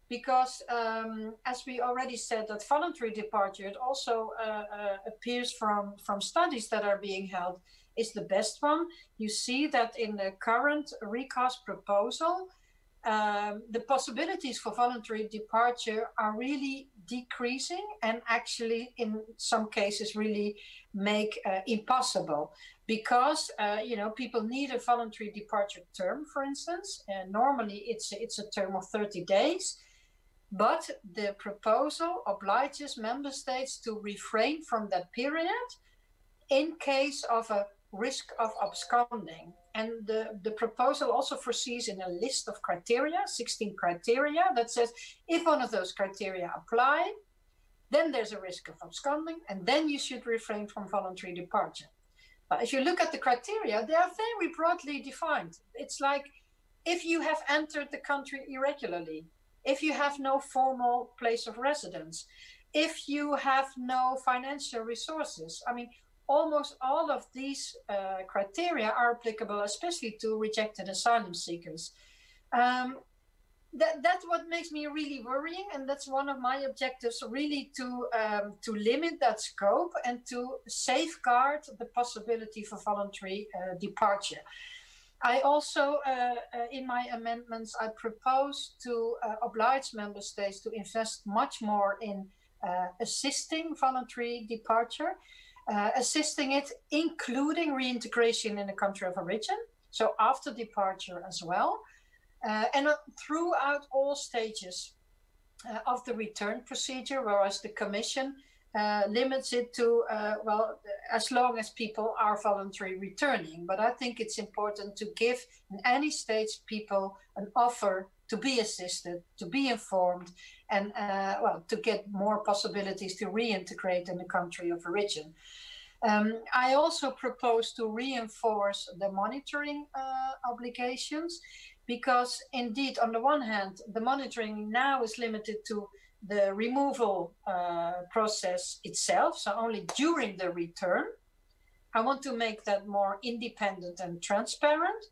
because, um, as we already said, that voluntary departure, it also uh, uh, appears from, from studies that are being held, is the best one. You see that in the current recast proposal, um, the possibilities for voluntary departure are really decreasing and actually in some cases really make uh, impossible because uh, you know people need a voluntary departure term for instance and normally it's it's a term of 30 days but the proposal obliges member states to refrain from that period in case of a risk of absconding. And the, the proposal also foresees in a list of criteria, 16 criteria, that says if one of those criteria apply, then there's a risk of absconding, and then you should refrain from voluntary departure. But if you look at the criteria, they are very broadly defined. It's like if you have entered the country irregularly, if you have no formal place of residence, if you have no financial resources. I mean, almost all of these uh, criteria are applicable, especially to rejected asylum seekers. Um, that, that's what makes me really worrying, and that's one of my objectives, really to um, to limit that scope and to safeguard the possibility for voluntary uh, departure. I also, uh, uh, in my amendments, I propose to uh, oblige member states to invest much more in uh, assisting voluntary departure, uh, assisting it, including reintegration in the country of origin, so after departure as well, uh, and throughout all stages of the return procedure, whereas the Commission uh, limits it to, uh, well, as long as people are voluntarily returning. But I think it's important to give in any stage people an offer to be assisted, to be informed, and, uh, well, to get more possibilities to reintegrate in the country of origin. Um, I also propose to reinforce the monitoring uh, obligations because, indeed, on the one hand, the monitoring now is limited to the removal uh, process itself, so only during the return. I want to make that more independent and transparent,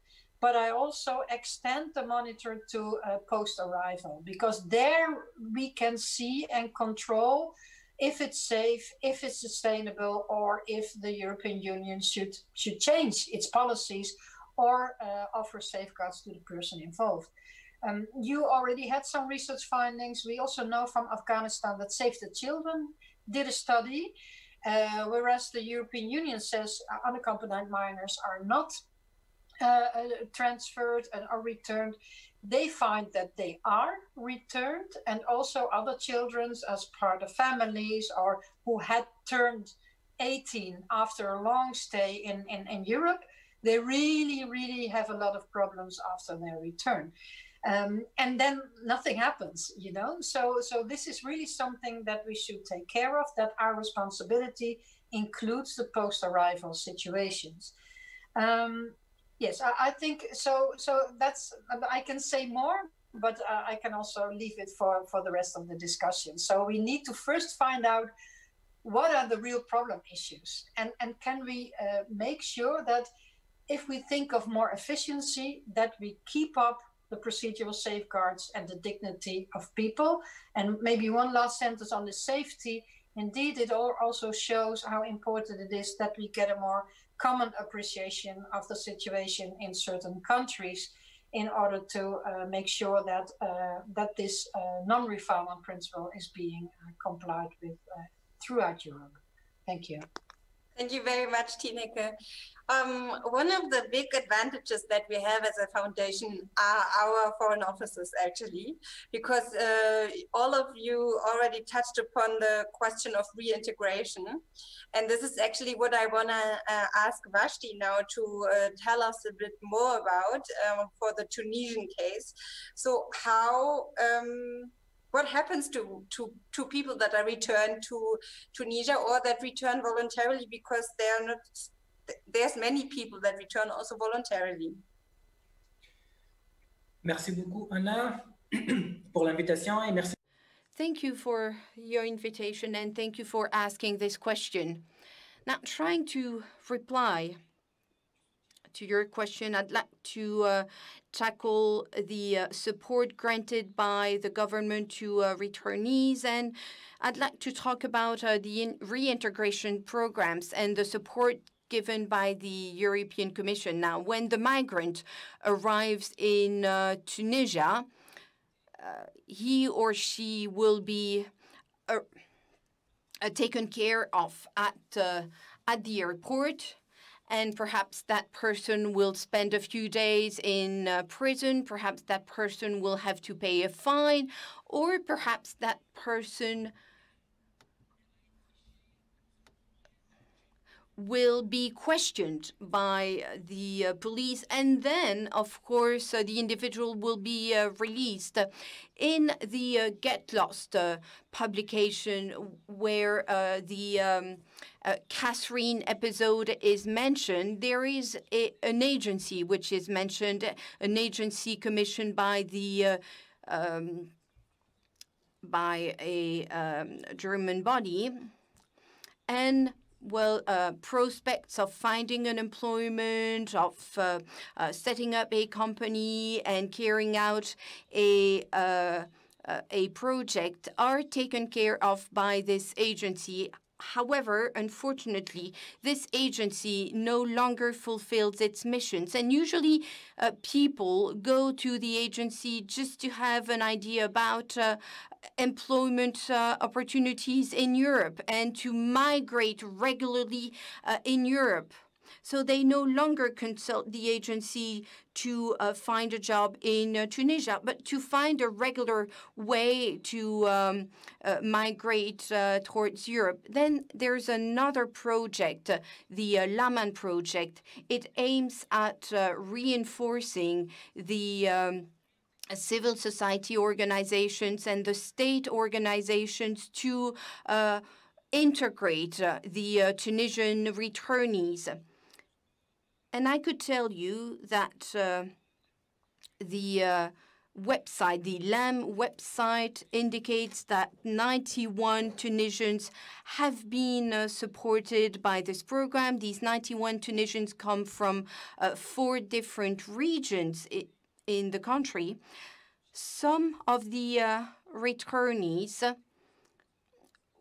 but I also extend the monitor to uh, post arrival because there we can see and control if it's safe, if it's sustainable, or if the European Union should should change its policies or uh, offer safeguards to the person involved. Um, you already had some research findings. We also know from Afghanistan that Save the Children did a study, uh, whereas the European Union says unaccompanied minors are not uh, uh transferred and are returned. They find that they are returned, and also other children as part of families or who had turned 18 after a long stay in, in, in Europe, they really, really have a lot of problems after their return um, and then nothing happens you know so so this is really something that we should take care of that our responsibility includes the post arrival situations um, yes I, think so so that's i can say more but uh, i can also leave it for for the rest of the discussion so we need to first find out what are the real problem issues and and can we uh, make sure that if we think of more efficiency that we keep up the procedural safeguards and the dignity of people. And maybe one last sentence on the safety. Indeed, it all also shows how important it is that we get a more common appreciation of the situation in certain countries in order to uh, make sure that uh, that this uh, non-refoulement principle is being uh, complied with uh, throughout Europe. Thank you. Thank you very much, Tineke. Um, one of the big advantages that we have as a foundation are our foreign offices, actually, because uh, all of you already touched upon the question of reintegration. And this is actually what I want to uh, ask Wajdi now to uh, tell us a bit more about um, for the Tunisian case. So, how um, what happens to, to, to people that are returned to Tunisia or that return voluntarily because they are not there's many people that return also voluntarily. Merci beaucoup, Anna, (clears throat) pour l'invitation et merci. Thank you for your invitation and thank you for asking this question. Now, trying to reply to your question, I'd like to uh, tackle the uh, support granted by the government to uh, returnees, and I'd like to talk about uh, the reintegration programs and the support given by the European Commission. Now, when the migrant arrives in uh, Tunisia, uh, he or she will be uh, uh taken care of at uh, at the airport. And perhaps that person will spend a few days in uh, prison. Perhaps that person will have to pay a fine, or perhaps that person will be questioned by the uh, police, and then, of course, uh, the individual will be uh, released. In the uh, Get Lost uh, publication, where uh, the um, Kasserine episode is mentioned, there is a, an agency which is mentioned, an agency commissioned by the um, by a um, German body, and well, uh, prospects of finding an employment, of uh, uh, setting up a company and carrying out a uh, uh, a project are taken care of by this agency. However, unfortunately, this agency no longer fulfills its missions. And usually, uh, people go to the agency just to have an idea about uh, employment uh, opportunities in Europe and to migrate regularly uh, in Europe. So they no longer consult the agency to uh, find a job in uh, Tunisia, but to find a regular way to um, uh, migrate uh, towards Europe. Then there's another project, the LEMMA project. It aims at reinforcing the um, civil society organizations and the state organizations to integrate the Tunisian returnees. And I could tell you that uh, the uh, website, the LEMMA website, indicates that 91 Tunisians have been uh, supported by this program. These 91 Tunisians come from uh, four different regions in the country. Some of the uh, returnees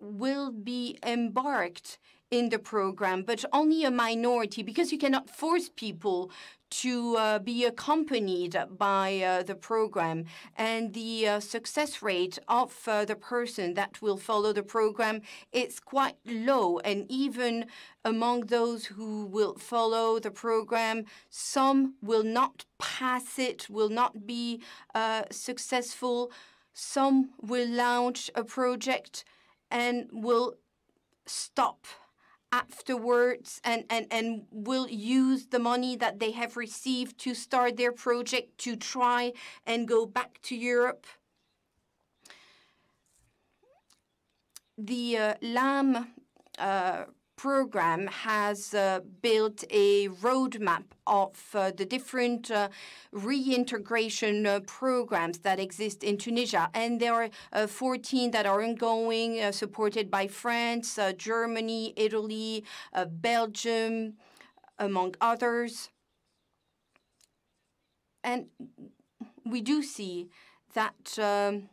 will be embarked in the program, but only a minority because you cannot force people to uh, be accompanied by uh, the program. And the uh, success rate of uh, the person that will follow the program is quite low. And even among those who will follow the program, some will not pass it, will not be uh, successful. Some will launch a project and will stop afterwards and, and, and will use the money that they have received to start their project to try and go back to Europe. The uh, LEMMA uh, program has uh, built a roadmap of uh, the different uh, reintegration uh, programs that exist in Tunisia. And there are uh, 14 that are ongoing, uh, supported by France, Germany, Italy, Belgium, among others. And we do see that um,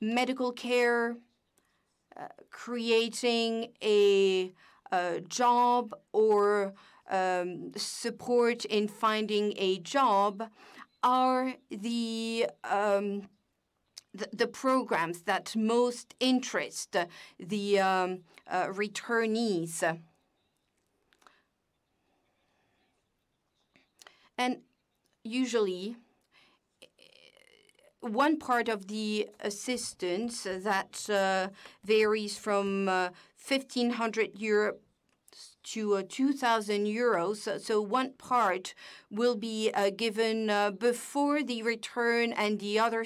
medical care, creating a, a, job or um, support in finding a job are the, um, the, programs that most interest the um, uh, returnees. And usually, one part of the assistance that uh, varies from uh, 1,500 euro to uh, 2,000 euros. So one part will be uh, given uh, before the return, and the other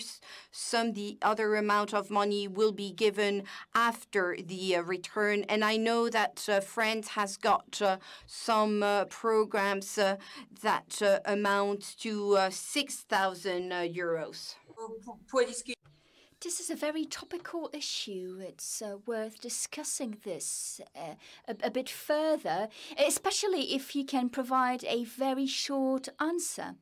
some the other amount of money will be given after the uh, return. And I know that uh, France has got uh, some programs that amount to 6,000 euros. This is a very topical issue. It's uh, worth discussing this uh, a, a bit further, especially if you can provide a very short answer.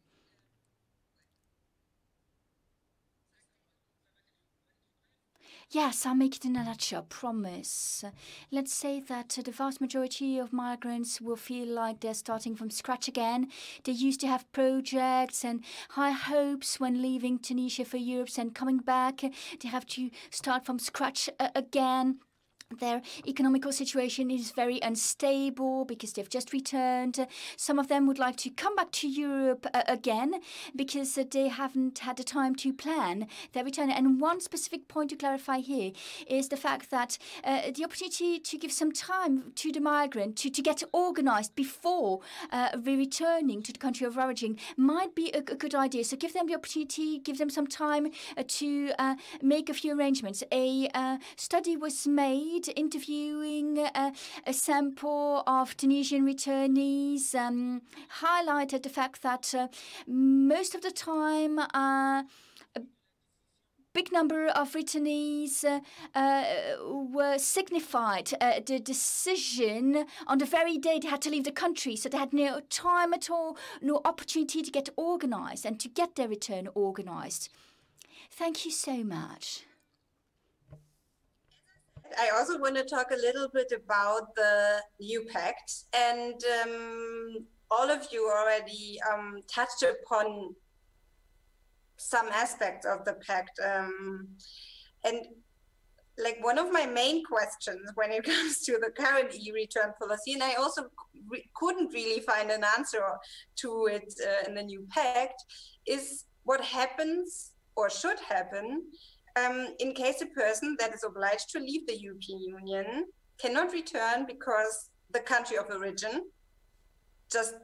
Yes, I'll make it in a nutshell, promise. Let's say that the vast majority of migrants will feel like they're starting from scratch again. They used to have projects and high hopes when leaving Tunisia for Europe and coming back. They have to start from scratch uh, again their economical situation is very unstable because they've just returned. Some of them would like to come back to Europe uh, again because uh, they haven't had the time to plan their return. And one specific point to clarify here is the fact that uh, the opportunity to give some time to the migrant to, to get organized before uh, returning to the country of origin might be a, a, good idea. So give them the opportunity, give them some time uh, to uh, make a few arrangements. A study was made interviewing uh, a sample of Tunisian returnees, um, highlighted the fact that uh, most of the time, uh, big number of returnees uh, uh, were signified uh, the decision on the very day they had to leave the country. So they had no time at all, no opportunity to get organized and to get their return organized. Thank you so much. I also want to talk a little bit about the new pact, and um, all of you already um, touched upon some aspects of the pact. Um, and like one of my main questions when it (laughs) comes to the current e-return policy, and I also re couldn't really find an answer to it uh, in the new pact, is what happens or should happen um, in case a person that is obliged to leave the European Union cannot return because the country of origin just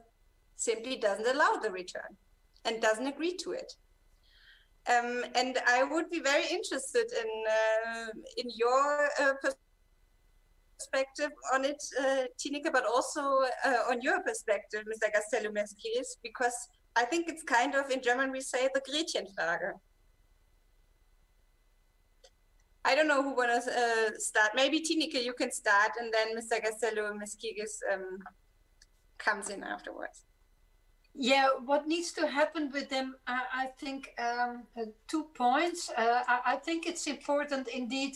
simply doesn't allow the return and doesn't agree to it. Um, and I would be very interested in uh, in your uh, perspective on it, uh, Tineke, but also uh, on your perspective, Mr. Castello-Mesquides, because I think it's kind of in German we say the Gretchenfrage. I don't know who want to uh, start. Maybe Tineke, you can start, and then Mr. Castello-Mesquides um, comes in afterwards. Yeah, what needs to happen with them, I, I think um, two points. Uh, I, I, think it's important indeed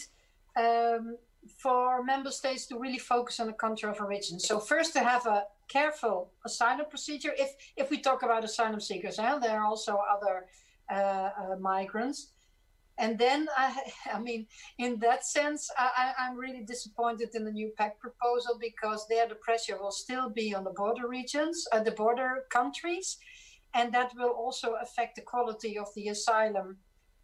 um, for member states to really focus on the country of origin. So first to have a careful asylum procedure. If if we talk about asylum seekers, eh, there are also other uh, uh, migrants. And then, I, (laughs) I mean, in that sense, I, I'm really disappointed in the new pact proposal because there the pressure will still be on the border regions, uh, the border countries, and that will also affect the quality of the asylum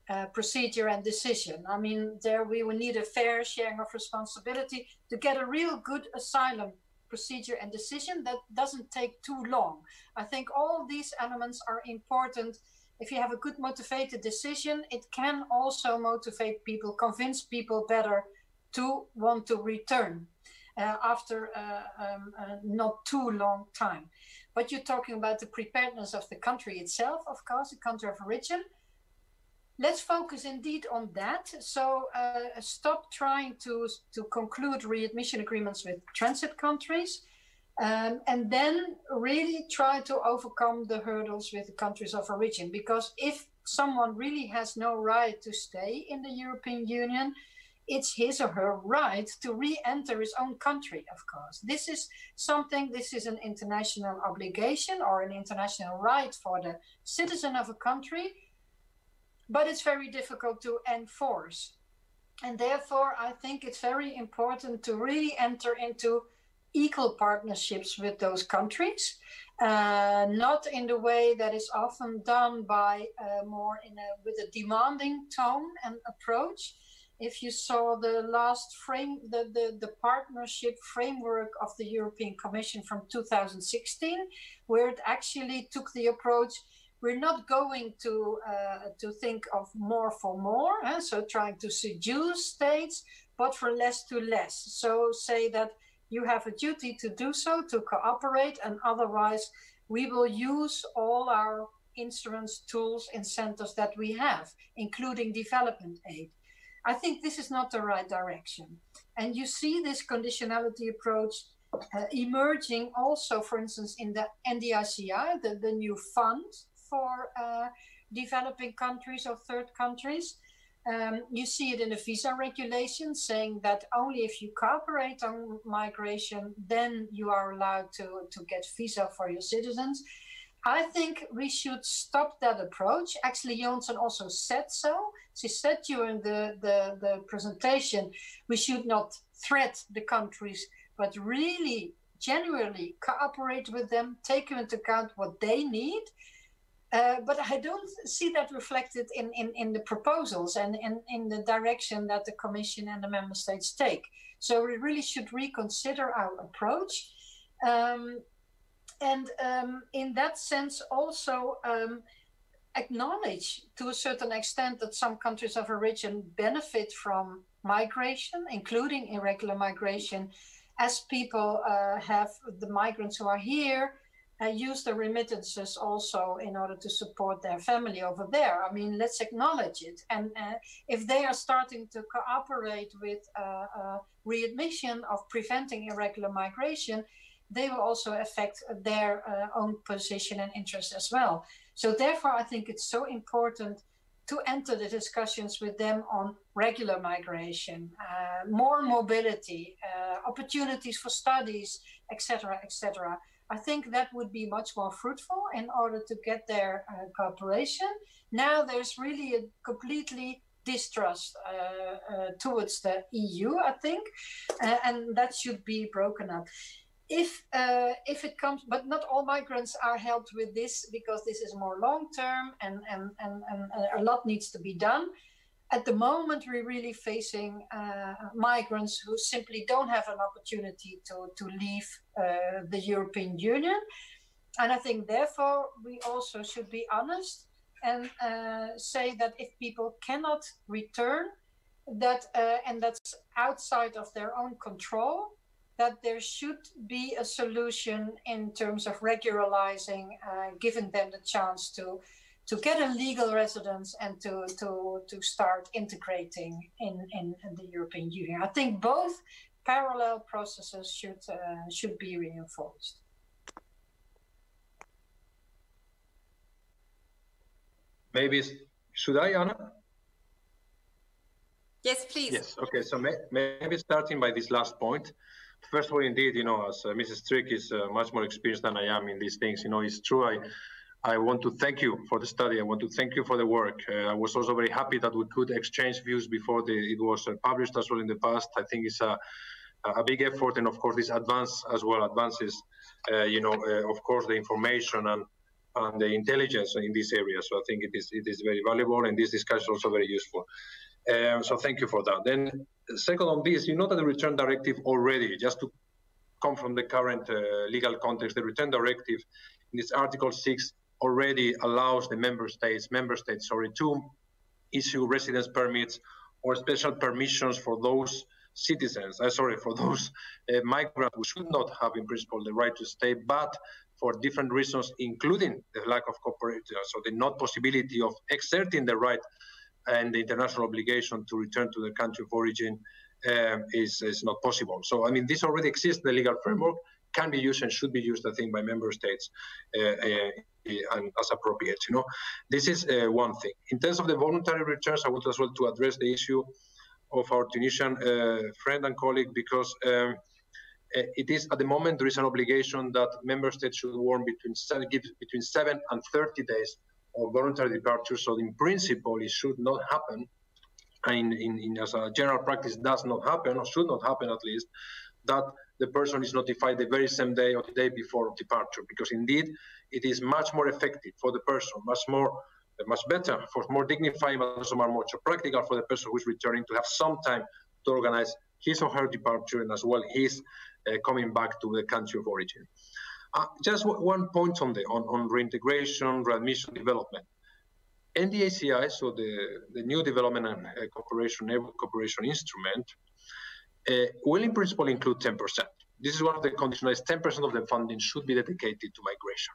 uh, procedure and decision. I mean, there we will need a fair sharing of responsibility to get a real good asylum procedure and decision that doesn't take too long. I think all these elements are important if you have a good motivated decision, it can also motivate people, convince people better to want to return uh, after uh, um, uh, not too long time. But you're talking about the preparedness of the country itself, of course, the country of origin. Let's focus indeed on that. So uh, stop trying to, to conclude readmission agreements with transit countries um, and then really try to overcome the hurdles with the countries of origin. Because if someone really has no right to stay in the European Union, it's his or her right to re-enter his own country, of course. This is something, this is an international obligation or an international right for the citizen of a country, but it's very difficult to enforce. And therefore, I think it's very important to really enter into equal partnerships with those countries, uh, not in the way that is often done by uh, more in a, with a demanding tone and approach. If you saw the last frame, the, the, the partnership framework of the European Commission from 2016, where it actually took the approach we're not going to uh, to think of more for more, eh? so trying to seduce states, but for less to less. So say that you have a duty to do so, to cooperate, and otherwise we will use all our instruments, tools, incentives that we have, including development aid. I think this is not the right direction. And you see this conditionality approach uh, emerging also, for instance, in the NDICI, the, the new fund for uh, developing countries or third countries. Um, you see it in the visa regulation saying that only if you cooperate on migration, then you are allowed to, to get visa for your citizens. I think we should stop that approach. Actually, Johansson also said so. She said during the, the, the presentation, we should not threat the countries, but really genuinely cooperate with them, take into account what they need. Uh, but I don't see that reflected in, in, in the proposals and in, in the direction that the Commission and the Member States take. So we really should reconsider our approach. Um, and um, in that sense, also um, acknowledge to a certain extent that some countries of origin benefit from migration, including irregular migration, as people uh, have the migrants who are here uh, use the remittances also in order to support their family over there. I mean, let's acknowledge it. And uh, if they are starting to cooperate with uh, uh, readmission of preventing irregular migration, they will also affect their uh, own position and interest as well. So therefore, I think it's so important to enter the discussions with them on regular migration, uh, more mobility, opportunities for studies, etc., etc. I think that would be much more fruitful in order to get their uh, cooperation. Now there's really a completely distrust uh, uh, towards the EU, I think, uh, and that should be broken up if uh, if it comes, but not all migrants are helped with this because this is more long term and, and and and a lot needs to be done. At the moment, we're really facing uh, migrants who simply don't have an opportunity to to leave uh, the European Union, and I think therefore we also should be honest and uh, say that if people cannot return, that uh, and that's outside of their own control that there should be a solution in terms of regularizing, uh, giving them the chance to to get a legal residence and to to to start integrating in in, in the European Union. I think both parallel processes should uh, should be reinforced. Maybe should I, Anna? Yes, please. Yes. Okay. So may, maybe starting by this last point. point, First of all, indeed, you know, as uh, Mrs. Strik is uh, much more experienced than I am in these things, you know, it's true. I, I want to thank you for the study. I want to thank you for the work. Uh, I was also very happy that we could exchange views before the, it was uh, published as well in the past. I think it's a, a big effort, and of course, this advance as well advances, uh, you know, uh, of course, the information and and the intelligence in this area. So I think it is it is very valuable, and this discussion is also very useful. Um, so thank you for that. Then second on this, you know that the return directive already, just to come from the current uh, legal context, the return directive in its Article 6 already allows the member states, member states, sorry, to issue residence permits or special permissions for those citizens, uh, sorry, for those uh, migrants who should not have in principle the right to stay, but for different reasons, including the lack of cooperation, so the not possibility of exerting the right and the international obligation to return to the country of origin um, is, is not possible. So, I mean, this already exists, the legal framework can be used and should be used, I think, by member states uh, uh, and as appropriate. You know, this is uh, one thing. In terms of the voluntary returns, I want as well to address the issue of our Tunisian friend and colleague because um, it is at the moment there is an obligation that member states should warn between seven, give between seven and 30 days of voluntary departure. So in principle, it should not happen. And in, in, as a general practice, does not happen or should not happen at least that the person is notified the very same day or the day before departure, because indeed it is much more effective for the person, much more, much better, for more dignified, but also much more practical for the person who is returning to have some time to organize his or her departure and as well his uh, coming back to the country of origin. Uh, just one point on the on, on reintegration, readmission, development. NDICI, so the, the new development and uh, cooperation, cooperation instrument, uh, will in principle include 10%. This is one of the conditions, 10% of the funding should be dedicated to migration.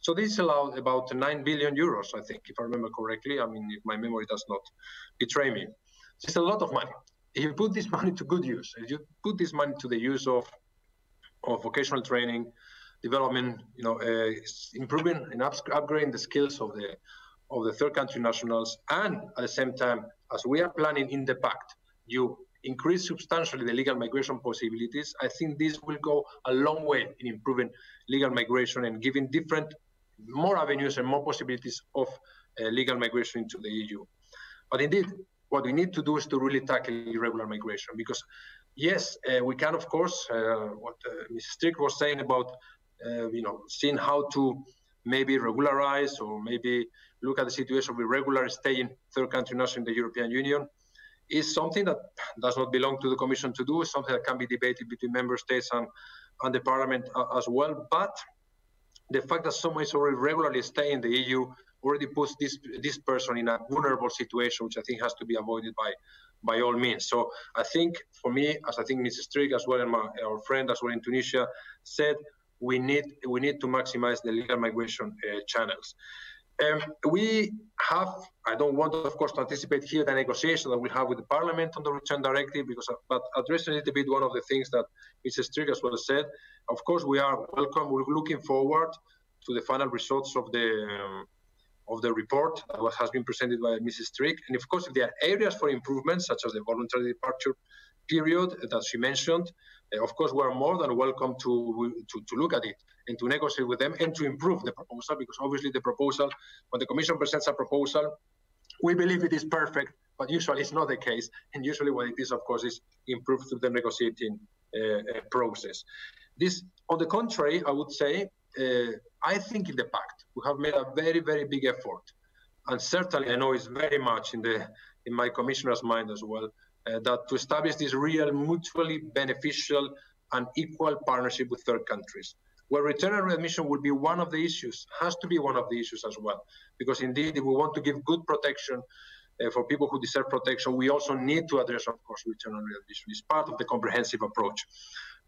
So this allowed about 9 billion euros, I think, if I remember correctly. I mean, if my memory does not betray me. It's a lot of money. If you put this (laughs) money to good use, if you put this money to the use of, of vocational training, development, you know, uh, improving and upgrading the skills of the of the third country nationals, and at the same time, as we are planning in the pact, you increase substantially the legal migration possibilities. I think this will go a long way in improving legal migration and giving different, more avenues and more possibilities of uh, legal migration into the EU. But indeed, what we need to do is to really tackle irregular migration because yes, uh, we can of course uh, what uh, Mrs. Strik was saying about uh, you know seeing how to maybe regularize or maybe look at the situation of irregular stay in third country nationals in the European Union is something that does not belong to the Commission to do, something that can be debated between member states and, and the Parliament uh, as well. But the fact that someone is already regularly staying in the EU already puts this this person in a vulnerable situation, which I think has to be avoided by by all means. So I think for me, as I think Mrs. Strik as well and my, our friend as well in Tunisia said, we need we need to maximize the legal migration uh, channels. Um, we have, I don't want, of course, to anticipate here the negotiation that we have with the Parliament on the return directive, because, but addressing a little bit one of the things that Mrs. Strik as well said, of course, we are welcome, we're looking forward to the final results of the um, of the report that has been presented by Mrs. Strik. And of course, if there are areas for improvement, such as the voluntary departure period that she mentioned, uh, of course, we're more than welcome to, to, to look at it and to negotiate with them and to improve the proposal, because obviously the proposal, when the Commission presents a proposal, we believe it is perfect, but usually it's not the case. And usually what it is, of course, is improved through the negotiating uh, uh process. This, on the contrary, I would say, uh, I think in the pact we have made a very, very big effort, and certainly I know it's very much in the in my commissioner's mind as well uh, that to establish this real mutually beneficial and equal partnership with third countries where return and readmission will be one of the issues, has to be one of the issues as well. Because indeed, if we want to give good protection uh, for people who deserve protection, we also need to address, of course, return and readmission. It's part of the comprehensive approach.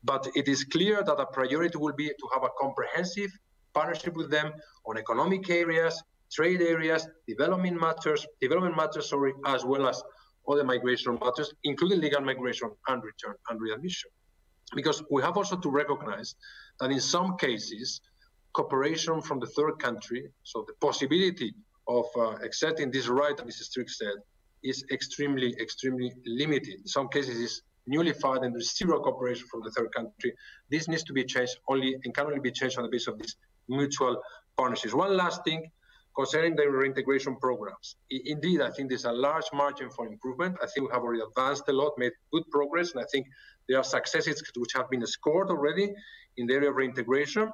But it is clear that a priority will be to have a comprehensive partnership with them on economic areas, trade areas, development matters, development matters, sorry, as well as other migration matters, including legal migration and return and readmission. Because we have also to recognize that in some cases, cooperation from the third country, so the possibility of uh, accepting this right, Mrs. Strik said, is extremely, extremely limited. In some cases, it's nullified and there's zero cooperation from the third country. This needs to be changed only and can only be changed on the basis of these mutual partnerships. One last thing concerning the reintegration programs. Indeed, I think there's a large margin for improvement. I think we have already advanced a lot, made good progress, and I think there are successes which have been scored already in the area of reintegration.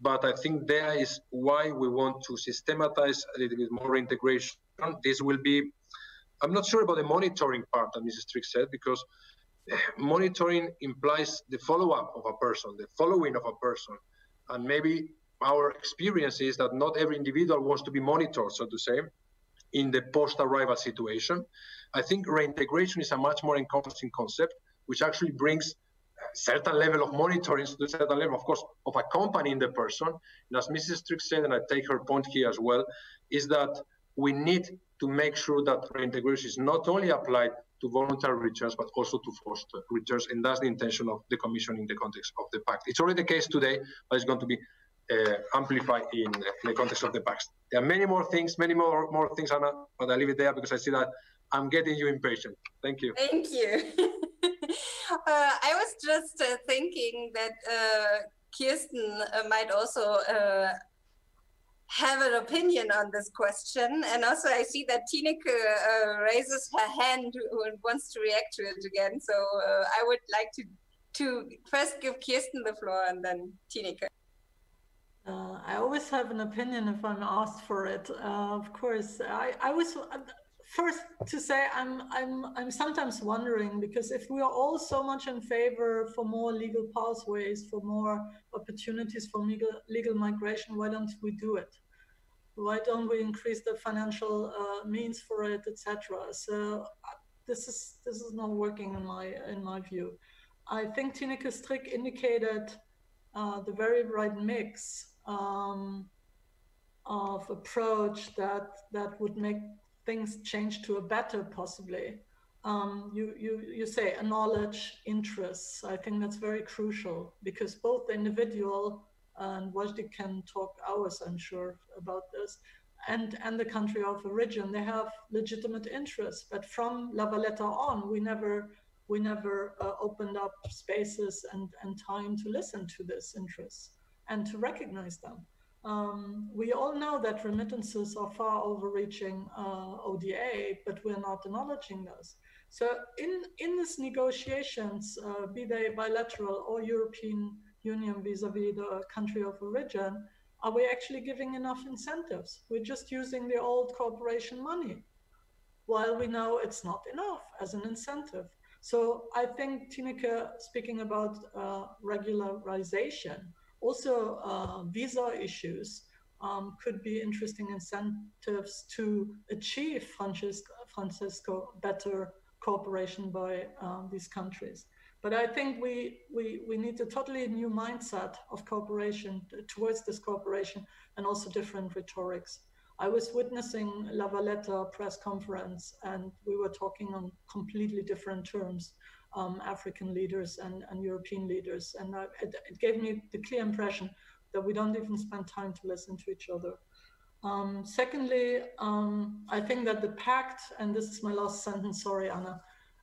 But I think there is why we want to systematize a little bit more integration. This will be, I'm not sure about the monitoring part that Mrs. Strik said, because monitoring implies the follow-up of a person, the following of a person. And maybe our experience is that not every individual wants to be monitored, so to say, in the post-arrival situation. I think reintegration is a much more encompassing concept, which actually brings a certain level of monitoring to a certain level, of course, of accompanying the person. And as Mrs. Strik said, and I take her point here as well, is that we need to make sure that reintegration is not only applied to voluntary returns, but also to forced returns. And that's the intention of the Commission in the context of the pact. It's already the case today, but it's going to be amplify in, in, the context of the past. There are many more things, many more more things, Anna, but I leave it there because I see that I'm getting you impatient. Thank you. Thank you. (laughs) uh, I was just uh, thinking that uh, Kirsten uh, might also uh, have an opinion on this question. And also I see that Tineke uh, raises her hand and wants to react to it again. So I would like to, to first give Kirsten the floor and then Tineke. I always have an opinion if I'm asked for it. Uh, of course, I, I was uh, first to say I'm I'm I'm sometimes wondering because if we are all so much in favor for more legal pathways, for more opportunities for legal legal migration, why don't we do it? Why don't we increase the financial uh, means for it, etc. So uh, this is this is not working in my in my view. I think Tineke Strik indicated uh, the very right mix um, of approach that that would make things change to a better possibly. Um, you, you you say acknowledge interests. I think that's very crucial because both the individual and Wajdi can talk hours i'm sure about this and and the country of origin. They have legitimate interests but from la Valletta on we never we never uh, opened up spaces and, and time to listen to this interests and to recognize them. Um, we all know that remittances are far overreaching uh, ODA, but we're not acknowledging those. So in, in these negotiations, uh, be they bilateral or European Union vis-a-vis -vis the country of origin, are we actually giving enough incentives? We're just using the old corporation money, while we know it's not enough as an incentive. So I think Tineke, speaking about uh, regularization, also uh, visa issues um, could be interesting incentives to achieve Francisco, Francisco better cooperation by um, these countries. But I think we, we, we need a totally new mindset of cooperation towards this cooperation and also different rhetorics. I was witnessing La Valletta press conference and we were talking on completely different terms, um, African leaders and, and European leaders. And it, it, gave me the clear impression that we don't even spend time to listen to each other. Um, secondly, um, I think that the pact, and this is my last sentence, sorry, Anna,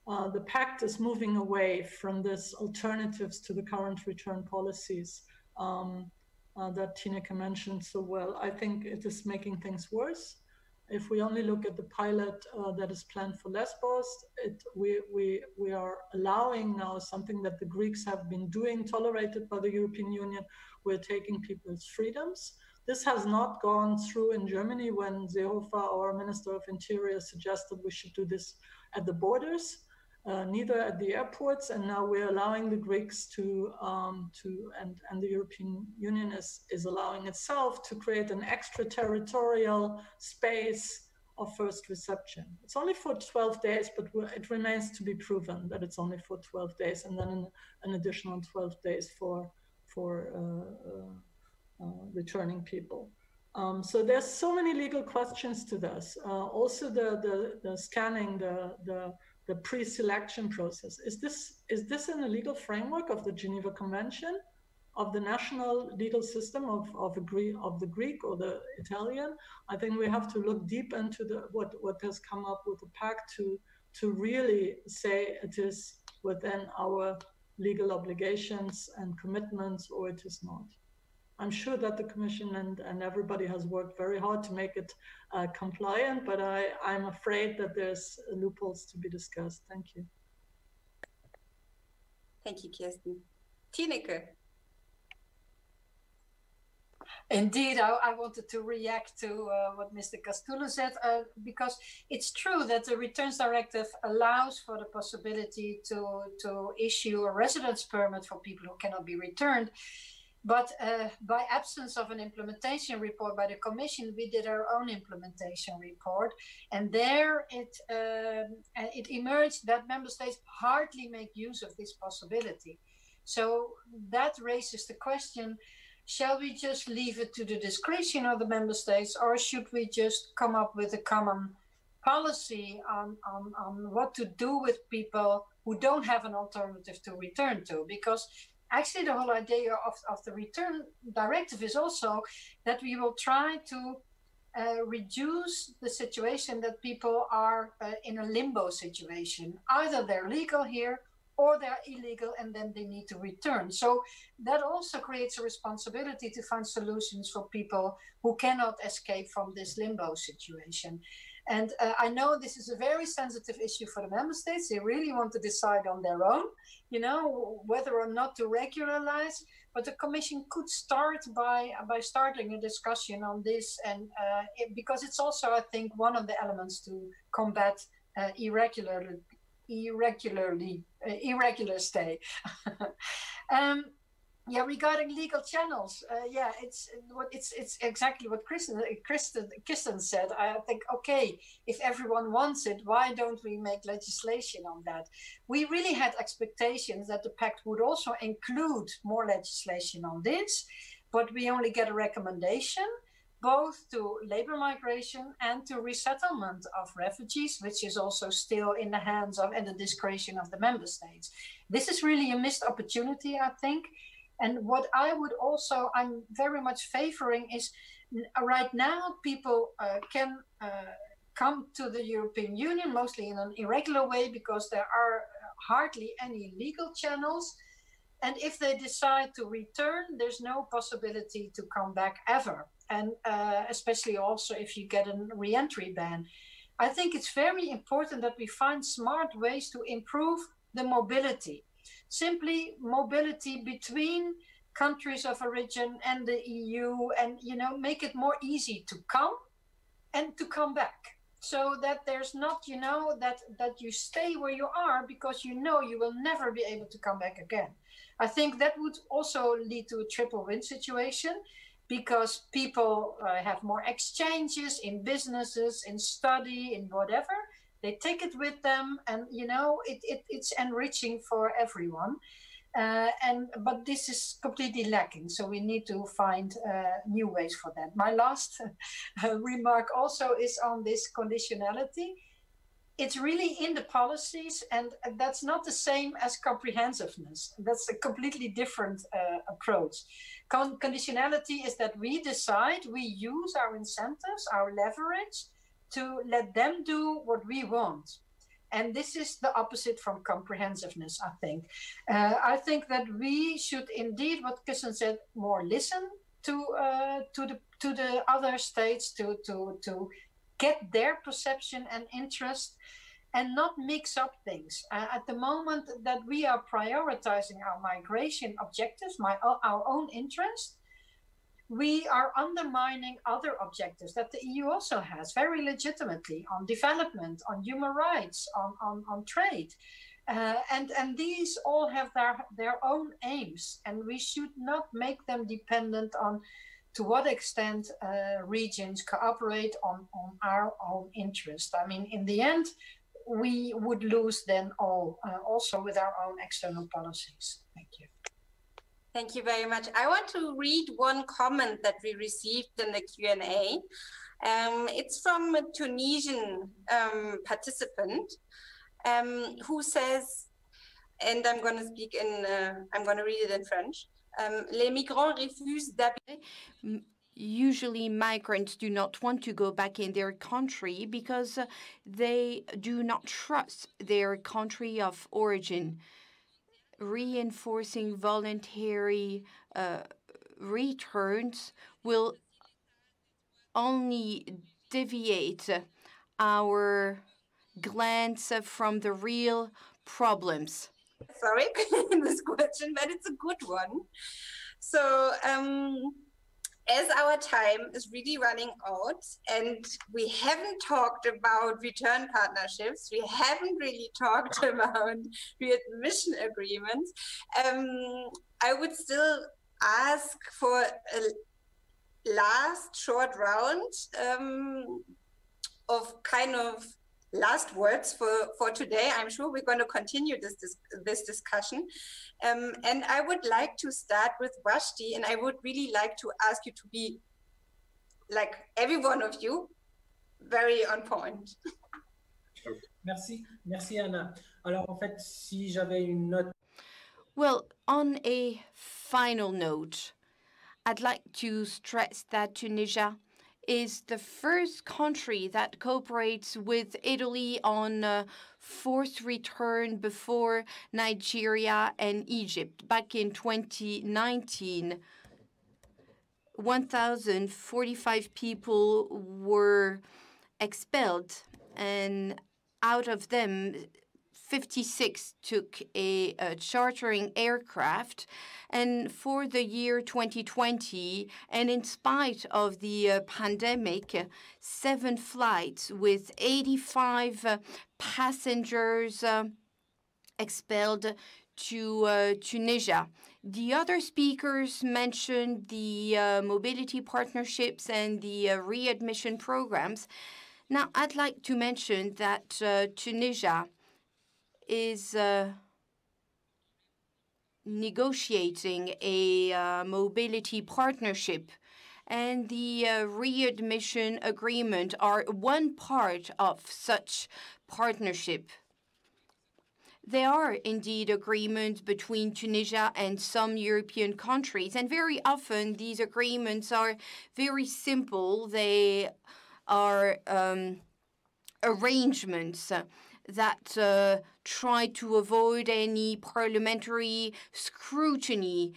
uh, the pact is moving away from this alternatives to the current return policies um, uh, that Tineke mentioned so well. I think it is making things worse. If we only look at the pilot uh, that is planned for Lesbos, it, we, we, we are allowing now something that the Greeks have been doing, tolerated by the European Union. We're taking people's freedoms. This has not gone through in Germany when Seehofer, our Minister of Interior, suggested we should do this at the borders, uh, neither at the airports. And now we're allowing the Greeks to, um, to and, and the European Union is, is allowing itself to create an extraterritorial space of first reception. It's only for 12 days, but it remains to be proven that it's only for 12 days, and then an, an additional 12 days for for uh, uh, uh, returning people. Um, so there's so many legal questions to this. Uh, also, the, the, the scanning, the, the, the pre-selection process. Is this is this in the legal framework of the Geneva Convention, of the national legal system of of, agree, of the Greek or the Italian? I think we have to look deep into the what what has come up with the pact to to really say it is within our legal obligations and commitments or it is not. I'm sure that the Commission and, and everybody has worked very hard to make it uh, compliant, but I, I'm afraid that there's loopholes to be discussed. Thank you. Thank you, Kirsten. Tineke. Indeed, I, I, wanted to react to uh, what Mr. Castulo said, uh, because it's true that the Returns Directive allows for the possibility to, to issue a residence permit for people who cannot be returned. But uh, by absence of an implementation report by the Commission, we did our own implementation report, and there it um, it emerged that member states hardly make use of this possibility. So that raises the question: Shall we just leave it to the discretion of the member states, or should we just come up with a common policy on, on, on what to do with people who don't have an alternative to return to? Because actually the whole idea of, of the return directive is also that we will try to uh, reduce the situation that people are uh, in a limbo situation. Either they're legal here or they're illegal and then they need to return. So that also creates a responsibility to find solutions for people who cannot escape from this limbo situation. And uh, I know this is a very sensitive issue for the member states. They really want to decide on their own, you know, whether or not to regularize. But the Commission could start by by starting a discussion on this, and uh, it, because it's also, I think, one of the elements to combat uh, irregularly, irregularly, uh, irregular stay. (laughs) um, yeah, regarding legal channels, uh, yeah, it's what it's it's exactly what Kristen Kristen Kristen said. I think okay, if everyone wants it, why don't we make legislation on that? We really had expectations that the pact would also include more legislation on this, but we only get a recommendation both to labor migration and to resettlement of refugees, which is also still in the hands of and the discretion of the member states. This is really a missed opportunity, I think and what I would also, I'm very much favoring is right now people uh, can uh, come to the European Union mostly in an irregular way because there are hardly any legal channels. And if they decide to return, there's no possibility to come back ever. And uh, especially also if you get a re entry ban. I think it's very important that we find smart ways to improve the mobility. Simply mobility between countries of origin and the EU and you know make it more easy to come and to come back. So that there's not you know that that you stay where you are because you know you will never be able to come back again. I think that would also lead to a triple win situation because people uh, have more exchanges in businesses in study in whatever they take it with them and you know it, it it's enriching for everyone uh, and but this is completely lacking, so we need to find uh, new ways for that. My last (laughs) uh, remark also is on this conditionality. It's really in the policies, and that's not the same as comprehensiveness. That's a completely different uh, approach. Con- conditionality is that we decide, we use our incentives, our leverage, to let them do what we want and this is the opposite from comprehensiveness, I think. Uh, I think that we should indeed, what Kirsten said, more listen to uh, to the to the other states to to to get their perception and interest and not mix up things. Uh, at the moment that we are prioritizing our migration objectives, my our own interest, we are undermining other objectives that the EU also has very legitimately on development, on human rights, on, on, on trade. Uh, and, and these all have their, their own aims, and we should not make them dependent on to what extent uh, regions cooperate on, on our own interest. I mean, in the end, we would lose then all, uh, also with our own external policies. Thank you. Thank you very much. I want to read one comment that we received in the Q&A. Um, it's from a Tunisian um, participant um, who says, and I'm going to speak in, uh, I'm going to read it in French. Um, les migrants refusent d'habiter. Usually, migrants do not want to go back in their country because they do not trust their country of origin reinforcing voluntary uh, returns will only deviate our glance from the real problems. Sorry, (laughs) this question, but it's a good one. So, um, as our time is really running out and we haven't talked about return partnerships, we haven't really (laughs) talked about readmission agreements, um, I would still ask for a last short round um, of kind of last words for, for today. I'm sure we're going to continue this, this, this discussion. Um, and I would like to start with Wajdi, and I would really like to ask you to be, like every one of you, very on point. (laughs) Merci, merci Anna. Alors en fait, si j'avais une note. Well, on a final note, I'd like to stress that Tunisia is the first country that cooperates with Italy on uh, forced return before Nigeria and Egypt. Back in 2019, 1,045 people were expelled, and out of them, 56 took a, a, chartering aircraft. And for the year 2020, and in spite of the uh, pandemic, seven flights with 85 uh, passengers uh, expelled to uh, Tunisia. The other speakers mentioned the uh, mobility partnerships and the uh, readmission programs. Now, I'd like to mention that Tunisia is uh, negotiating a uh, mobility partnership and the uh, readmission agreement are one part of such partnership. There are indeed agreements between Tunisia and some European countries, and very often these agreements are very simple. They are um, arrangements that uh, try to avoid any parliamentary scrutiny,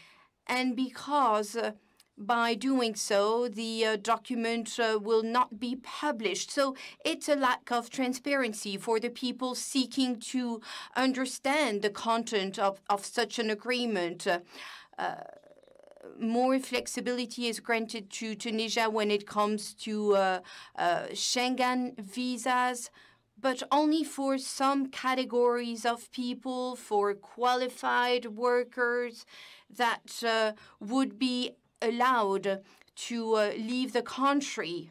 and because uh, by doing so, the uh, document uh, will not be published. So it's a lack of transparency for the people seeking to understand the content of, of such an agreement. Uh, more flexibility is granted to Tunisia when it comes to uh, uh, Schengen visas, but only for some categories of people, for qualified workers that uh, would be allowed to uh, leave the country.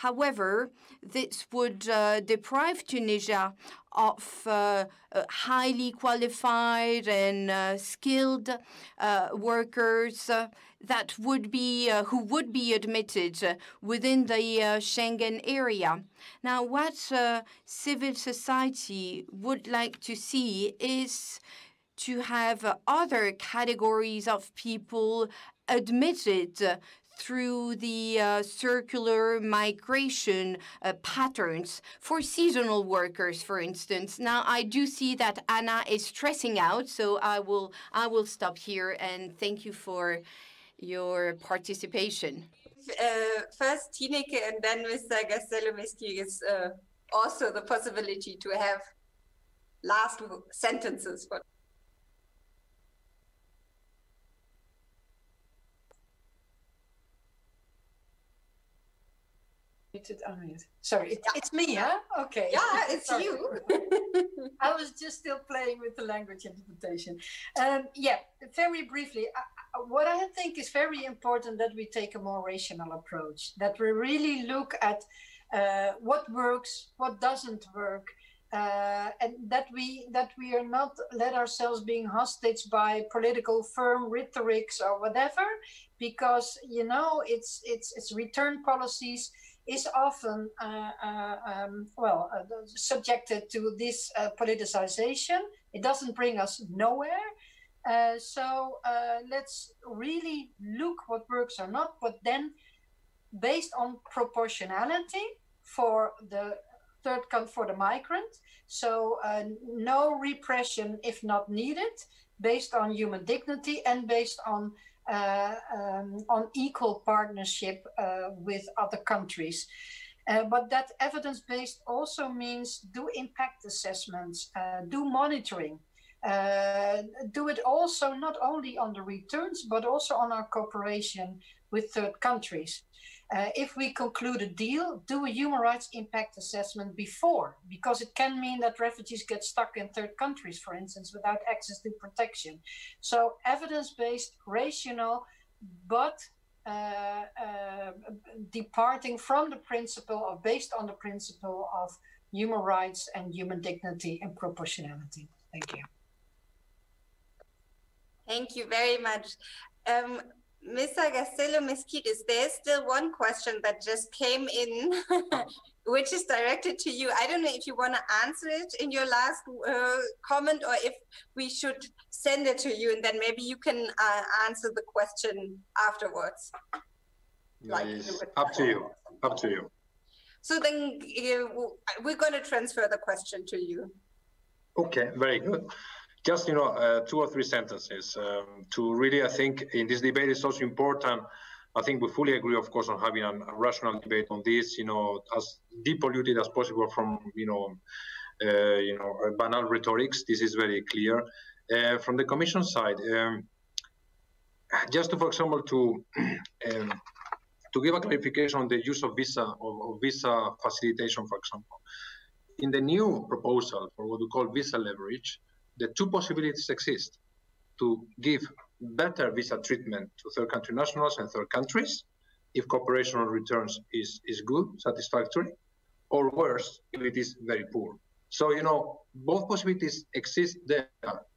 However, this would uh, deprive Tunisia of uh, uh highly qualified and uh, skilled uh, workers that would be who would be admitted within the Schengen area. Now, what civil society would like to see is to have other categories of people admitted through the uh, circular migration uh, patterns for seasonal workers, for instance. Now, I do see that Anna is stressing out, so I will I will stop here and thank you for your participation. Uh, first, Tineke and then Mr. Gastello-Mesquita is uh, also the possibility to have last sentences. But Sorry, it, it's me, huh? Okay. Yeah, it's you. (laughs) I was just still playing with the language interpretation. Um, yeah, very briefly, I, what I think is very important that we take a more rational approach, that we really look at uh, what works, what doesn't work, uh, and that we that we are not let ourselves being hostage by political firm rhetorics or whatever, because you know it's it's it's return policies is often uh, uh, um, well uh, subjected to this politicization. It doesn't bring us nowhere. so let's really look what works or not, but then based on proportionality for the third country for the migrant. So uh, no repression if not needed, based on human dignity and based on uh, um, on equal partnership uh, with other countries. Uh, but that evidence based also means do impact assessments, uh, do monitoring, uh, do it also not only on the returns, but also on our cooperation with third countries. Uh, if we conclude a deal, do a human rights impact assessment before, because it can mean that refugees get stuck in third countries, for instance, without access to protection. So, evidence based, rational, but uh, uh, departing from the principle of based on the principle of human rights and human dignity and proportionality. Thank you. Thank you very much. Um, Mr. Gastello-Mesquites, there's still one question that just came in, (laughs) which is directed to you. I don't know if you want to answer it in your last uh, comment or if we should send it to you and then maybe you can uh, answer the question afterwards. Like up to you. Up to you. So then uh, we're going to transfer the question to you. Okay, very good just you know uh, two or three sentences um, to really i think in this debate is also important i think we fully agree of course on having a, rational debate on this you know as depolluted as possible from you know uh, you know banal rhetorics. This is very clear. Uh, from the commission side um, just to, for example to (clears throat) um, to give a clarification on the use of visa of, of visa facilitation for example. In the new proposal for what we call visa leverage the two possibilities exist to give better visa treatment to third country nationals and third countries if cooperation on returns is, is good, satisfactory, or worse, if it is very poor. So, you know, both possibilities exist there.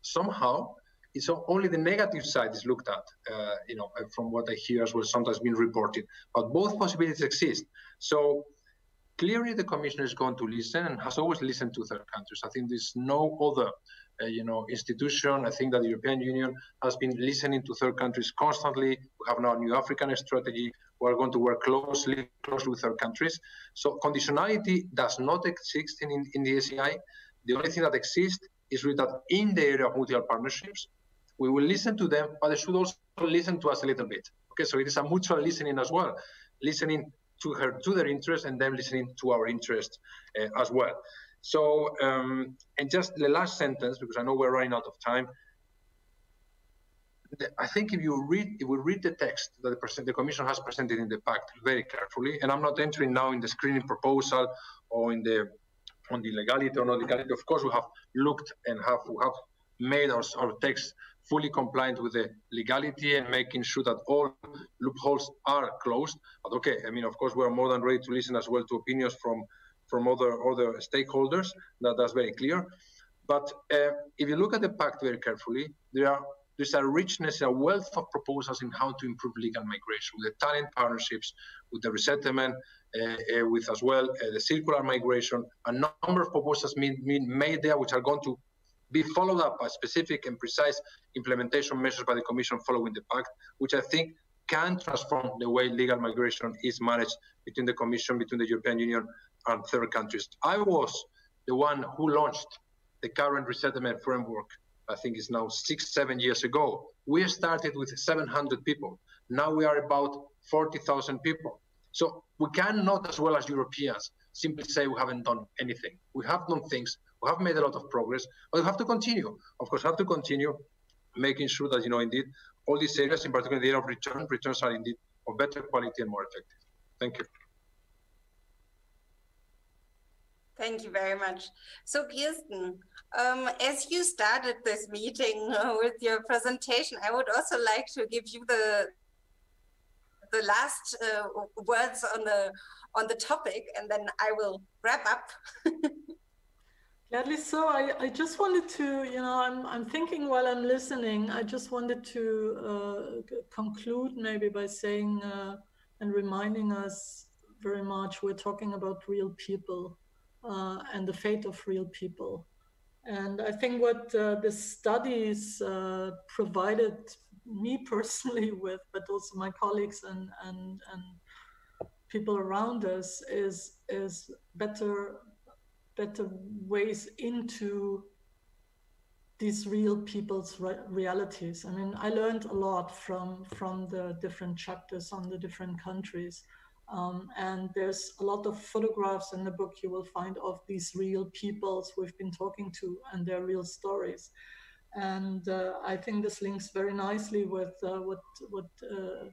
Somehow, it's only the negative side is looked at, uh, you know, from what I hear as well, sometimes being reported. But both possibilities exist. So clearly the Commission is going to listen and has always listened to third countries. I think there's no other uh, you know, institution. I think that the European Union has been listening to third countries constantly. We have now a new African strategy. We are going to work closely, closely with third countries. So conditionality does not exist in, in the ACI. The only thing that exists is really that in the area of mutual partnerships, we will listen to them, but they should also listen to us a little bit. Okay, so it is a mutual listening as well, listening to her to their interest and them listening to our interest uh, as well. So, um, and just the last sentence, because I know we're running out of time. I think if you read, if we read the text that the, the Commission has presented in the pact very carefully, and I'm not entering now in the screening proposal or in the on the legality or not legality. Of course, we have looked and have we have made our, our text fully compliant with the legality and making sure that all loopholes are closed. But okay, I mean, of course, we're more than ready to listen as well to opinions from from other other stakeholders. That that's very clear. But uh, if you look at the pact very carefully, there are there's a richness, a wealth of proposals in how to improve legal migration with the talent partnerships, with the resettlement, uh, uh, with as well uh, the circular migration. A number of proposals made there which are going to be followed up by specific and precise implementation measures by the Commission following the pact, which I think can transform the way legal migration is managed between the Commission, between the European Union and third countries. I was the one who launched the current resettlement framework, I think it's now six, seven years ago. We started with 700 people. Now we are about 40,000 people. So we cannot, as well as Europeans, simply say we haven't done anything. We have done things we have made a lot of progress, but we have to continue. Of course, have to continue making sure that, you know, indeed, all these areas, in particular the area of return, returns are indeed of better quality and more effective. Thank you. Thank you very much. So Kirsten, um, as you started this meeting uh, with your presentation, I would also like to give you the the last uh, words on the on the topic, and then I will wrap up. (laughs) Gladly so. I, I just wanted to, you know, I'm, I'm thinking while I'm listening, I just wanted to uh, conclude maybe by saying uh, and reminding us very much we're talking about real people uh, and the fate of real people. And I think what uh, the studies uh, provided me personally (laughs) with, but also my colleagues and, and, and people around us, is, is better better ways into these real people's re realities. I mean, I learned a lot from from the different chapters on the different countries. Um, and there's a lot of photographs in the book you will find of these real peoples we've been talking to and their real stories. And uh, I think this links very nicely with uh, what what uh,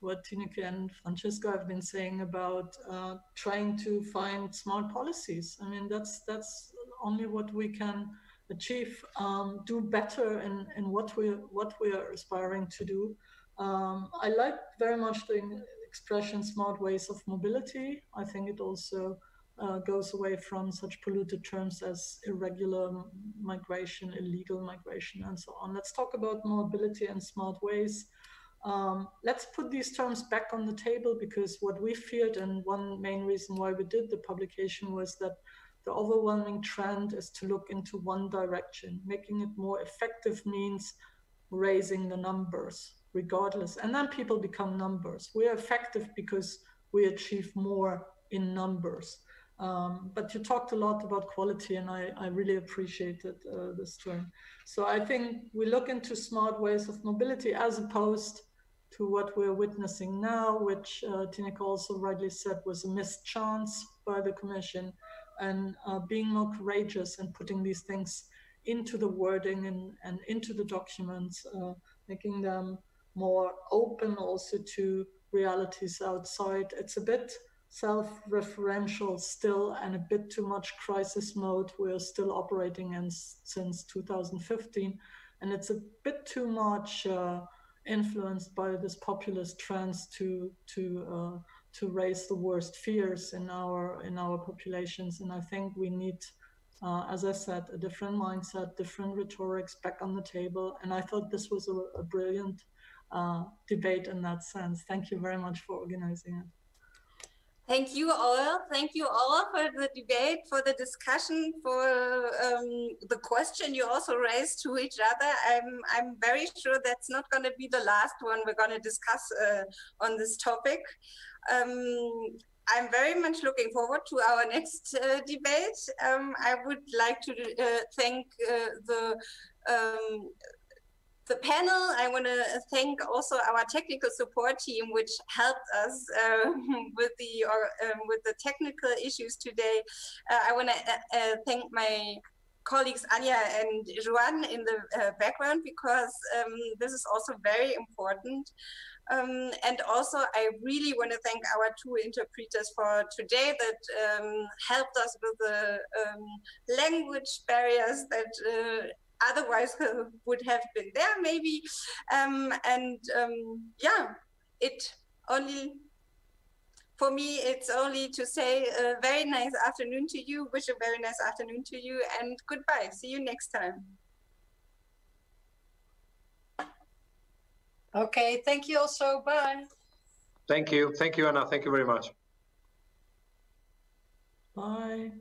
what Tineke and Francesco have been saying about uh, trying to find smart policies. I mean, that's that's only what we can achieve. Um, do better in, in what we what we are aspiring to do. Um, I like very much the expression "smart ways of mobility." I think it also uh, goes away from such polluted terms as irregular migration, illegal migration, and so on. Let's talk about mobility and smart ways. Um, let's put these terms back on the table because what we feared and one main reason why we did the publication was that the overwhelming trend is to look into one direction. Making it more effective means raising the numbers regardless. And then people become numbers. We are effective because we achieve more in numbers. Um, but you talked a lot about quality, and I, I really appreciated uh, this term. So I think we look into smart ways of mobility as opposed to what we're witnessing now, which uh, Tineke also rightly said was a missed chance by the Commission, and uh, being more courageous and putting these things into the wording and, and into the documents, uh, making them more open also to realities outside. It's a bit self-referential still and a bit too much crisis mode we're still operating in since 2015 and it's a bit too much uh, influenced by this populist trends to to uh, to raise the worst fears in our in our populations. And I think we need, uh, as I said, a different mindset, different rhetorics back on the table. And I thought this was a, a brilliant uh, debate in that sense. Thank you very much for organizing it. Thank you all. Thank you all for the debate, for the discussion, for um, the question you also raised to each other. I'm, I'm very sure that's not going to be the last one we're going to discuss uh, on this topic. Um, I'm very much looking forward to our next uh, debate. Um, I would like to uh, thank uh, the um, the panel. I want to thank also our technical support team, which helped us uh, with the or, um, with the technical issues today. Uh, I want to uh, uh, thank my colleagues Anya and Juan in the uh, background because um, this is also very important. Um, and also, I really want to thank our two interpreters for today that um, helped us with the um, language barriers that uh, otherwise (laughs) would have been there maybe. Um, and um, yeah, it only, for me, it's only to say a very nice afternoon to you, wish a very nice afternoon to you and goodbye. See you next time. Okay, thank you also. Bye. Thank you. Thank you, Anna. Thank you very much. Bye.